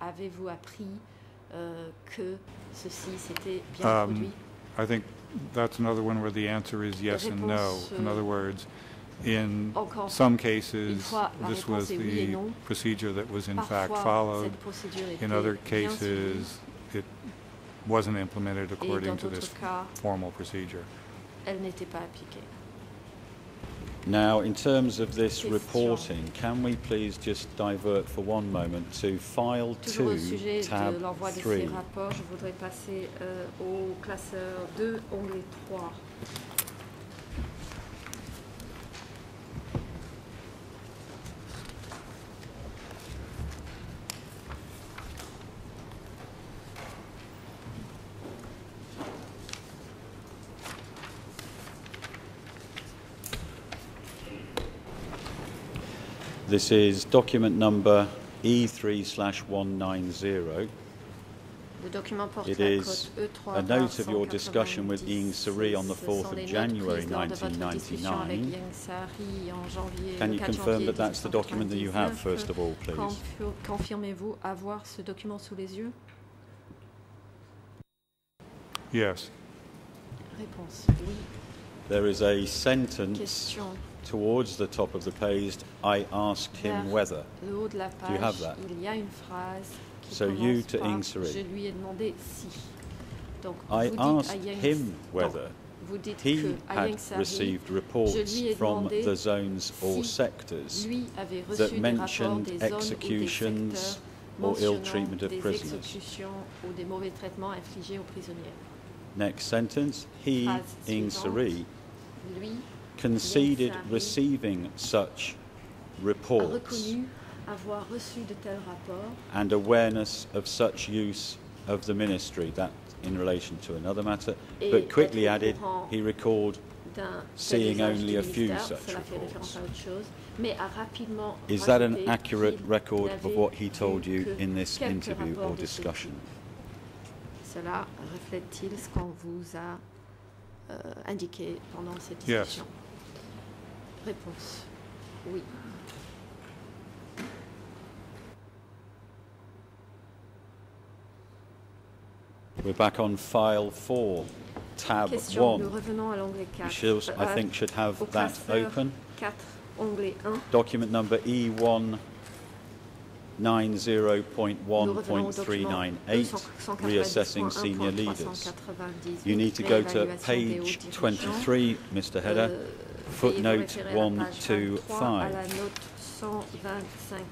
avez-vous appris euh, que ceci s'était bien Um, produit I think that's another one where the answer is yes and no. In euh, other words, in some cases, this was est oui et the procedure that was in fact followed. cette procédure était In other cases, it wasn't implemented according to this cas, formal procedure. elle n'était pas appliquée. Now, in terms of this reporting, can we please just divert for one moment to file 2, sujet tab de l'envoi de ces 3? rapports, je voudrais passer euh, au classeur 2, onglet 3. This is document number E3 slash 190. Le document porte It la E3 a note of your discussion with Ieng Sary on the 4th of January prises lors de votre discussion avec 1999. Ieng Sary en janvier, Can you confirm that that's the document that you have, first of all, please? Confirmez-vous avoir ce document sous les yeux Yes. There is a sentence Question. Towards the top of the page. I asked him whether. De you have that? il y a une phrase qui So you to par Ieng Sary. Je lui ai demandé si. Donc, I asked him whether he had received reports from the zones or sectors lui avait reçu that mentioned des zones ou des executions or ill treatment of prisoners. exécutions ou des mauvais traitements infligés aux prisonniers. Next sentence. He, Ing. Sari, conceded receiving such reports avoir reçu de tels and awareness of such use of the ministry. That in relation to another matter, Et but quickly added he recalled Seeing only a few such reports. référence à autre chose, mais a rapidement Is that an accurate record of what he told you in this interview or discussion? Cela reflète-t-il ce qu'on vous a euh, indiqué pendant cette Yes. Réponse oui. We're back on file 4, tab Question, nous 1. revenons à l'onglet You 4. should, I Euh, think should have that open. 4, onglet 1. Document number E E1 Nous revenons au document 90.1398, reassessing senior leaders. You need to go to page 23, Mr. Heder. Euh, footnote veuillez vous référer à la page 23, à 125. la note 125.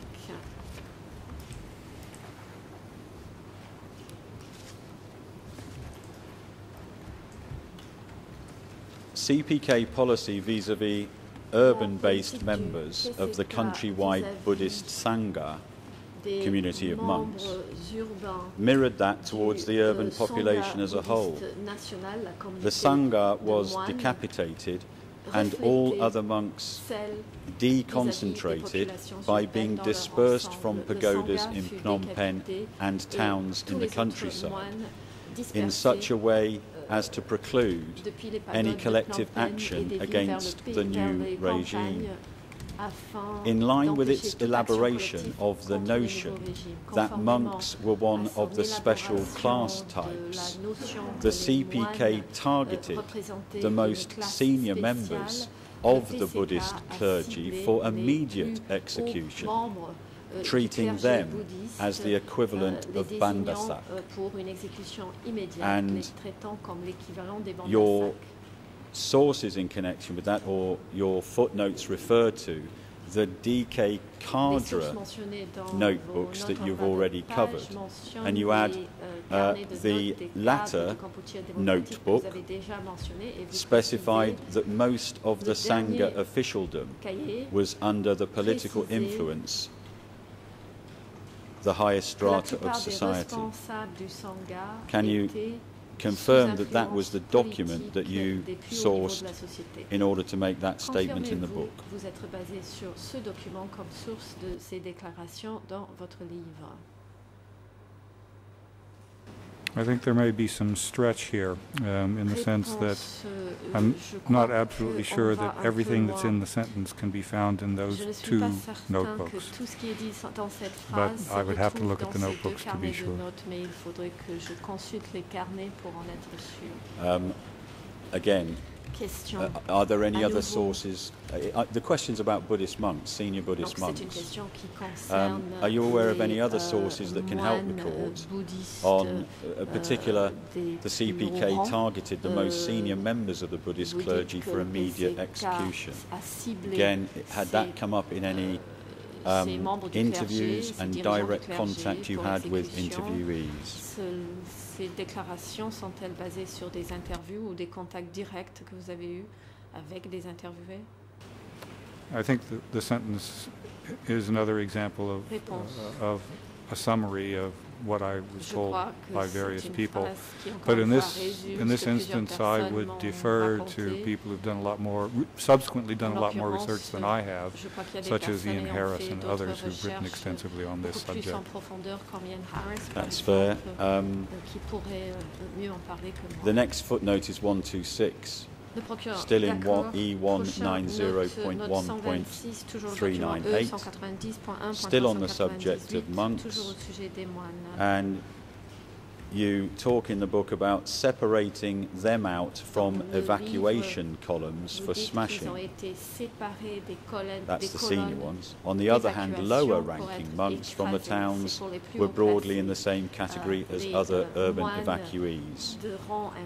CPK policy vis-à-vis urban-based members of the countrywide Buddhist Sangha community of monks mirrored that towards the euh, urban population as a whole. bouddhiste national, la The Sangha was decapitated and all other monks deconcentrated by being dispersed from pagodas in Phnom Penh and towns in the countryside in such a way as to preclude any collective Phnom Penh et action des villes vers against the new regime. In line with its elaboration of the notion that monks were one of the special class types, the CPK euh, targeted the most senior members of the Buddhist clergy for immediate execution, euh, treating them as the equivalent euh, of Bandasak. pour une exécution immédiate, And les traitant comme l'équivalent des your. Sources in connection with that or your footnotes refer to the DK Cadre notebooks that you've already covered. And you add, euh, uh, the notes des cadres latter du Kampuchea démocratique que notebook vous avez déjà mentionné et vous specified that most of the Sangha officialdom was under the political influence, the highest strata of society. responsables du Sangha Can you Confirm that that was the document that you sourced in order to make that statement in the book? vous êtes basé sur ce document comme source de ces déclarations dans votre livre? I think there may be some stretch here um, in the sense that euh, I'm not absolutely sure that everything that's in the sentence can be found in those Je ne suis two pas certain que notebooks. tout ce qui est dit dans cette But I would have to look at the notebooks to be sure. notes, mais il faudrait que je consulte les carnets pour en être sûr. Um, again, Question. Uh, are there any other sources? Uh, uh, the question's about Buddhist monks, senior Buddhist monks. question qui concerne Um, are you aware of any other euh, sources that can help the court euh, on euh, a particular the CPK targeted the most euh, senior members of the Buddhist clergy for immediate execution. Again, had that come up in any euh, um, ces membres du interviews and direct contact you had with interviewees? Ce- ces déclarations sont-elles basées sur des interviews ou des contacts directs que vous avez eus avec des interviewés? I think the, the sentence is another example uh, of a summary of what I was Je told by various people. phrase qui, encore But in this, in this instance, I would m'ont defer to people who've done a lot more, subsequently done a lot more research than I have, Je crois qu'il y a des such as Ian Harris and others who've written extensively on this beaucoup plus en subject. profondeur comme Ian Harris, par That's fair. Um, euh, qui pourrait euh, mieux en parler que moi. the next footnote is 126. Le procureur, Still in d'accord. one- Prochain, note, note 126, toujours le document 398. E190.1.190, Still on the subject of monks. toujours au sujet des moines. And you talk in the book about separating them out from evacuation columns for smashing. ont été séparés des colonnes, That's the senior ones. On the other hand, lower ranking monks from the towns C'est pour les plus were broadly in the same category euh, as other euh, urban evacuees.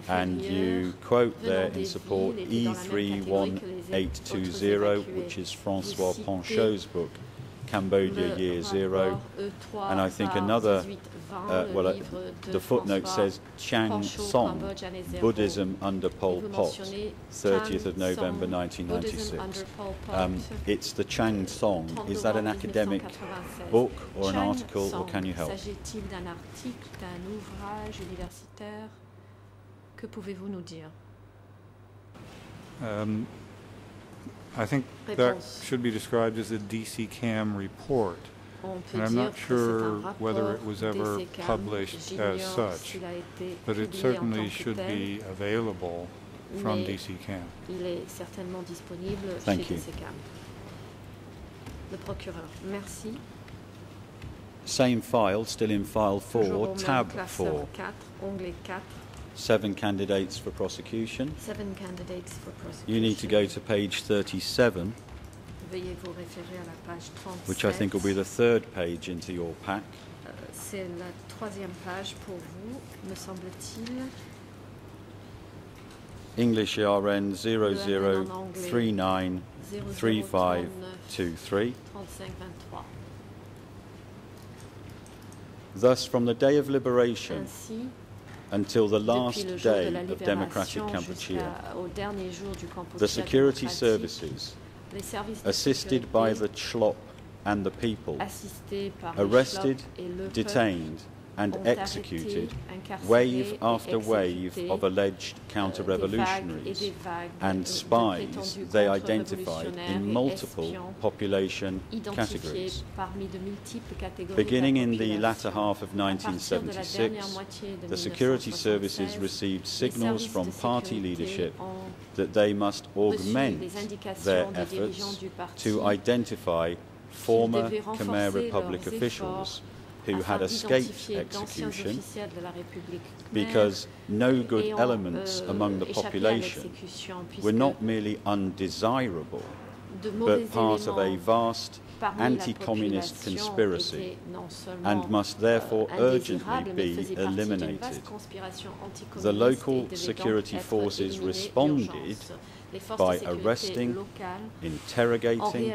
And you quote there in support villes étaient dans la même catégorie que les autres E31820, which is Francois Ponchaud's book, Cambodia Year Zero. And I think another, Uh, well, uh, the footnote says Chang Song, Cambodge, année zéro. Buddhism under Pol Pot, 30th of November 1996. Buddhism under Pol Pot, Um, it's the Chang Song. Is that an academic book or an article, or can you help? S'agit-il d'un article, d'un ouvrage universitaire Que pouvez-vous nous dire Um, I think that Réponse. should be described as a DC CAM report. On peut And I'm dire not que c'est sure un whether it was ever DCCAM. published J'ignore as such, s'il a été but it publié en certainly que should tel. be available from Mais DC CAM. Il est certainement disponible Thank chez you. DCCAM. Le procureur, merci. Same file, still in file Toujours 4, même tab classeur 4. 4, onglet 4, Seven candidates for prosecution. seven candidates for prosecution. You need to go to page 37, Veuillez vous référer à la page 37. which I think will be the third page into your pack. Euh, C'est la troisième page pour vous, me semble-t-il. English ERN en anglais. 00393523. 3523. Thus, from the day of liberation Ainsi, until the last le jour de day of democratic Kampuchea, jusqu'au dernier jour du the security services, les services de assisted by the chhlop and the people, assistés par les arrested, chhlop et le peuple, detained, and executed wave after wave of alleged des vagues et counter-revolutionaries and spies they identified in multiple population categories. parmi de multiples catégories Beginning in the latter half of À partir de la dernière 1976, the security services received signals from party leadership that they must augment their efforts to identify former Khmer Republic officials who had escaped execution officiels de la République khmère because no good elements euh, among the population were not merely undesirable, but part of a vast parmi la anti-communist conspiracy étaient non seulement, and must therefore euh, urgently be faisaient partie d'une eliminated. vaste conspiration anticommuniste The local et devaient donc security forces responded d'urgence. Les forces by arresting, interrogating,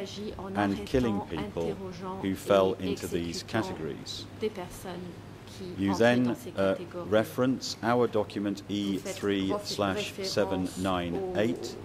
and killing people who fell into these categories. Des personnes qui You then uh, reference our document E3 slash 798,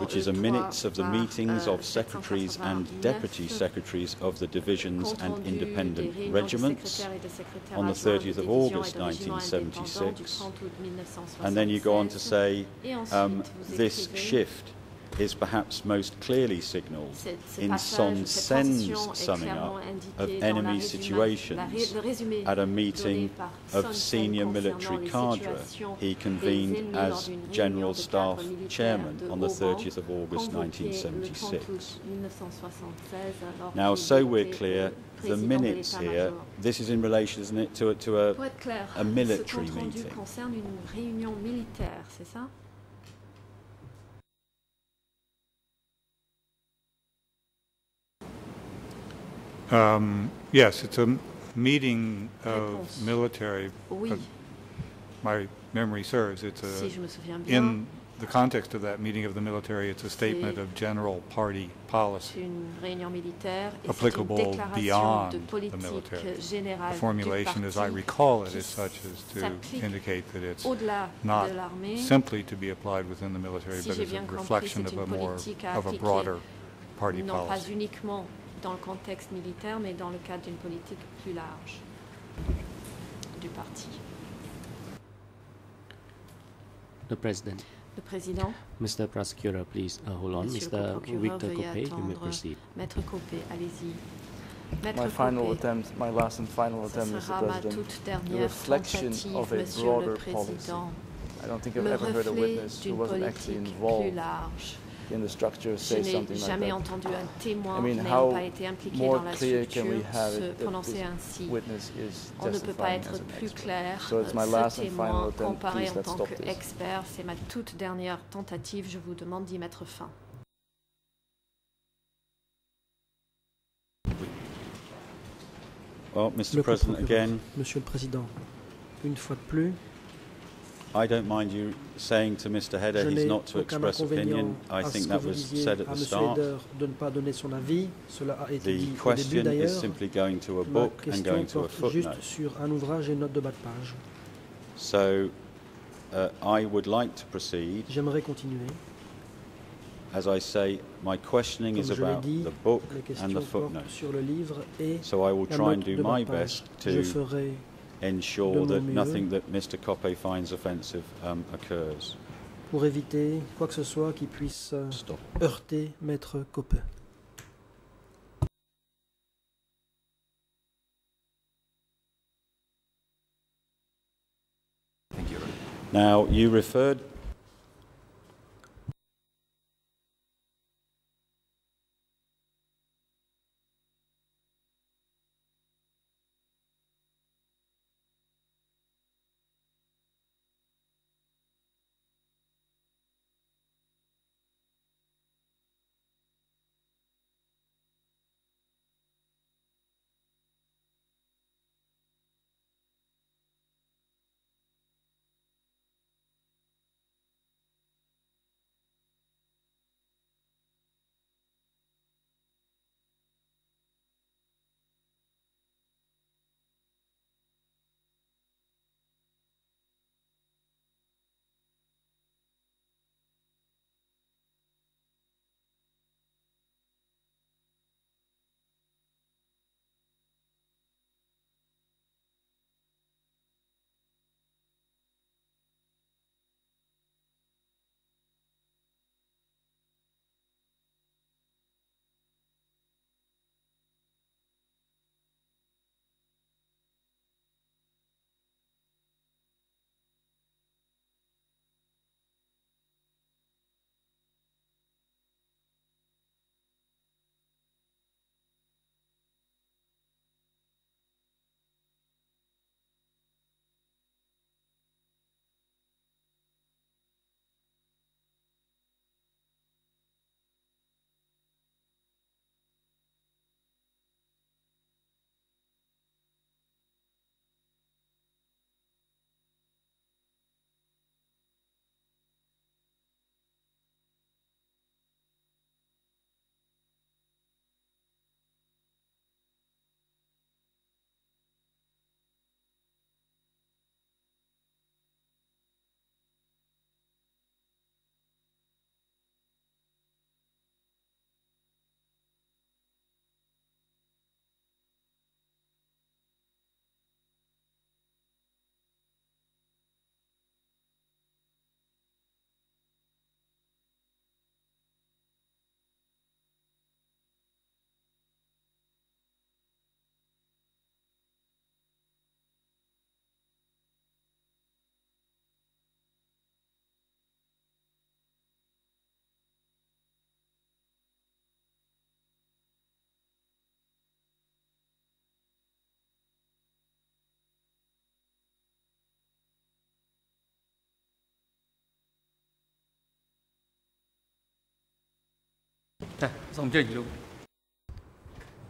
which is a E3 minutes of the meetings euh, of secretaries and deputy secretaries of the divisions and independent regiments secrétaires et des secrétaires on the 30th of August de régiments indépendants du 1976. 30 août 1976. And then you go on to say um, this shift is perhaps most clearly signalled in Son Sen's summing up of enemy situations la ré- le résumé at a meeting of senior military cadre he convened as General Staff Chairman on the 30th of August convoqué le 30 août 1976. 1976, Now, so we're clear, the minutes here, this is in relation, isn't it, to a, to a, Pour être clair, a military ce compte rendu meeting. concerne une réunion militaire, c'est ça Um, Yes, it's a meeting of military, Oui, my memory serves, it's si a, bien, in the context of that meeting of the military, it's a statement of general party policy. militaire et c'est une applicable beyond the military. The formulation, as I recall it, is such as to indicate that it's not simply to be applied within the military, Si but as a reflection of a more, of a broader party non pas policy. Dans le contexte militaire, mais dans le cadre d'une politique plus large du parti. The President. Le président, Mr. Prosecutor, please uh, hold on. Monsieur le Mr. procureur, Victor veuillez Copé, you may proceed. Maître Copé, allez-y. Maître My final Copé, attempt, my last and final attempt, Mr. President. the dernière reflection tentative, of a broader le policy. Président, I don't think I've le ever heard a reflet witness who wasn't actually politique plus involved large. In the structure Je say n'ai something like jamais that. entendu un témoin I mean, n'ayant how pas été impliqué more dans la clear can structure we have se prononcer this ainsi. witness is On ne peut pas testifying être plus expert? clair. So it's my Ce last and final témoin attempt. comparé Please en tant qu'expert, c'est ma toute dernière tentative. Je vous demande d'y mettre fin. well, Mr. Le President, again, Monsieur le Président, une fois de plus, I don't mind you saying to Mr. Heder he's not to express opinion. I think that was said at the start. Heder de ne pas donner son avis. Cela a été dit The question is simply going to a book and going to a footnote. sur un ouvrage et une note de bas de page. So uh, I would like to proceed. As I say, my questioning Comme is about dit, the book and the footnote. sur le livre et So I will try and do my best to ensure that nothing that Mr. Koppe finds offensive um, occurs. pour éviter quoi que ce soit qui puisse euh, Stop. heurter Maître Koppe. Now, you referred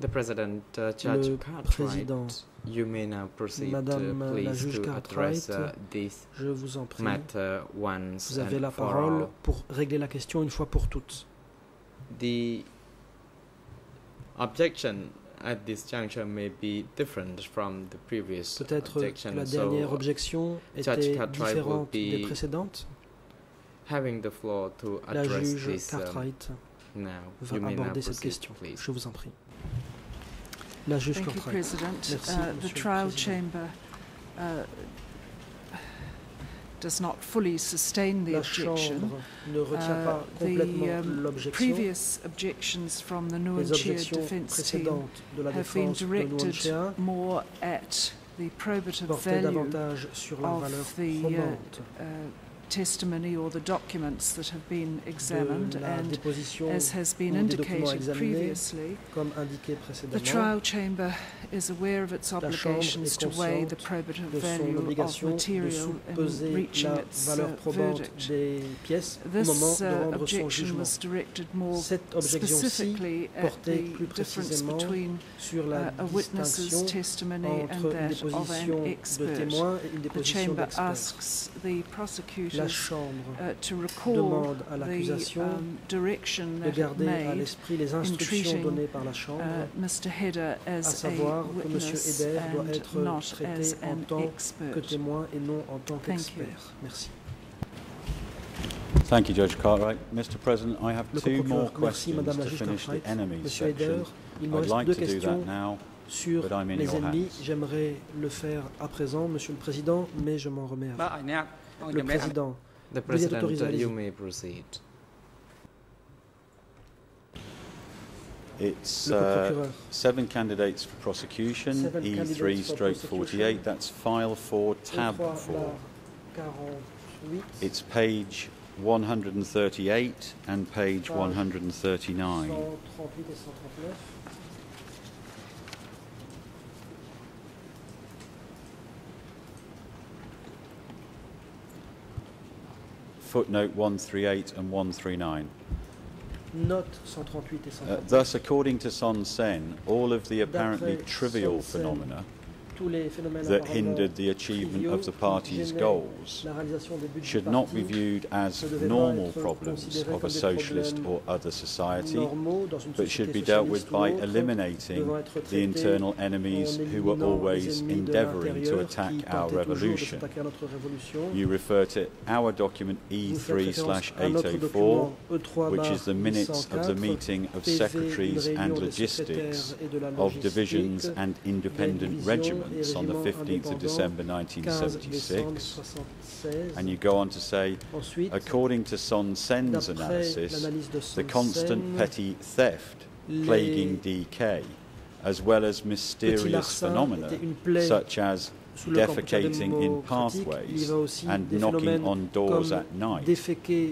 The President, uh, Judge Le président. Cartwright, you may now proceed, Madame uh, la please, juge to address Cartwright, uh, this Je vous en prie. matter once Vous avez and la for parole all. pour régler la question une fois pour toutes. The objection at this juncture may be different from the previous Peut-être objection. que la dernière so objection Judge était Cartwright différente will be des précédentes. having the floor to La address juge this um, Cartwright. Va aborder cette question. Je vous en prie. La juge Thank you, Cartwright. President. Merci, Uh, the Monsieur le trial Président. chamber uh, does not fully sustain the La objection. Chambre ne retient Uh, pas complètement the um, l'objection. previous objections from the team de la have been défense de directed more at the probative portaient value davantage sur la of valeur the probante testimony or the documents that have been examined and as has been ou des documents indicated previously The trial chamber is aware of its obligations to weigh the probative value of material in reaching its uh, verdict. des pièces au This uh, objection was directed more specifically at the difference between uh, a witness's testimony and that of an expert. témoin et une The chamber asks the La Chambre uh, to recall demande à the l'accusation um, direction de garder à l'esprit les in instructions données par la Chambre, uh, Mr. Heder à as a savoir que M. witness Eder doit and être not traité as en an tant que expert. témoin et non en tant Thank you. qu'expert. Merci. Thank you, Judge Cartwright. Mr. President, I have two more procureur, merci questions Madame la to finish the enemies section. I'd like to do that questions now, sur but I'm in les ennemis. hands. J'aimerais le faire à présent, Monsieur le Président, mais je m'en remets à vous. Le président. The president, you may proceed. It's uh, seven candidates for prosecution, E3 stroke 48. That's file 4, tab 4. It's page 138 and page 139. Footnote 138 and 139. Note 138 et Uh, thus, according to Son Sen, all of the apparently trivial phenomena Tous les phénomènes that hindered the achievement of the party's goals la réalisation des buts du should not be viewed as ne devaient pas normal problems of a socialist or other society, normaux dans une but should be dealt with by eliminating the internal enemies who were always les ennemis de endeavouring to attack our tentaient toujours de revolution. s'attaquer à notre révolution. You refer to our document E3 référence slash à notre 804, which is the minutes of the meeting of secretaries and logistics secrétaires et de la of divisions and independent divisions on the 15th of December 1976. And you go on to say, according to Son Sen's analysis, the constant petty theft plaguing DK, as well as mysterious phenomena étaient une plaie such as sous le campus defecating in démocratique. Il y pathways and knocking on doors at night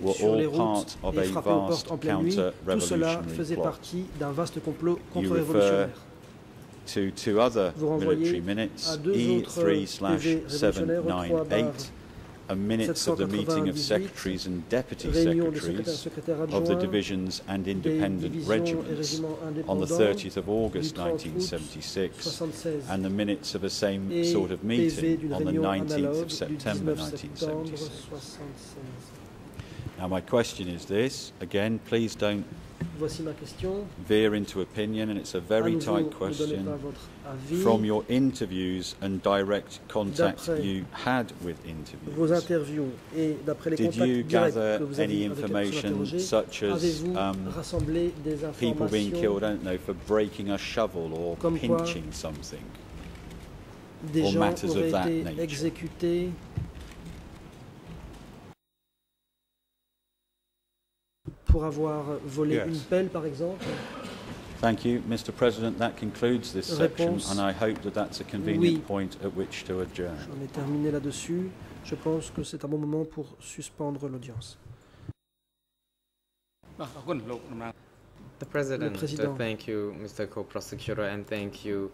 were all part of a vast portes en pleine nuit. Tout cela counter-revolutionary plot. partie d'un vaste complot You contre-révolutionnaire. To two other military minutes, à deux autres E3 slash PV révolutionnaires, E3 798, and minutes of the meeting of secretaries and deputy Réunion des secrétaires, secretaries of the divisions and independent regiments on the 30th of August du 30 août 1976, and the minutes of a same sort of meeting on the 19th of September 1976. Now, my question is this. Again, please don't Voici ma question. veer into opinion, and it's a very nouveau, tight question. pas votre avis. From your interviews and direct contact you had with vos interviews, interviews et les did contacts you gather que vous any avez avec les personnes information such as um, people being killed, I don't know, for breaking a shovel or pinching something? des or gens matters of that nature? pour avoir volé une pelle, par exemple Thank you, Mr. President. That concludes this section, and I hope that that's a convenient point at which to adjourn. J'en ai terminé là-dessus. Je pense que c'est un bon moment pour suspendre l'audience. The President, Président. Uh, thank you, Mr. Co-Prosecutor, and thank you,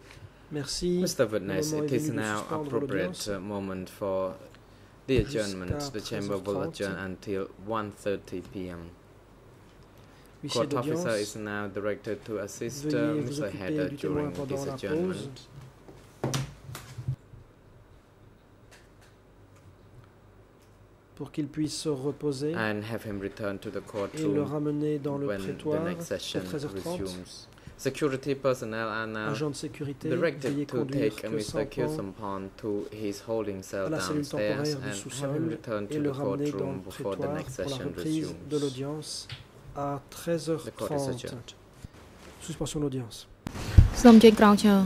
Merci. Mr. Witness. It is now appropriate uh, moment for the adjournment. The chamber will adjourn until 1:30 p.m. Court officer is now directed to assist uh, Mr. occuper Heder du témoin during his adjournment. pour qu'il puisse se reposer and have him return to the et le ramener dans le when the prétoire next session 13h30. resumes. Security personnel are now Agent de sécurité, directed to take Mr. Samphan to his holding cell downstairs and have him return to the courtroom before the next session resumes. de l'audience à The court is 13h30. adjourned. Suspension d'audience. សូមជួយក្រោកឈរ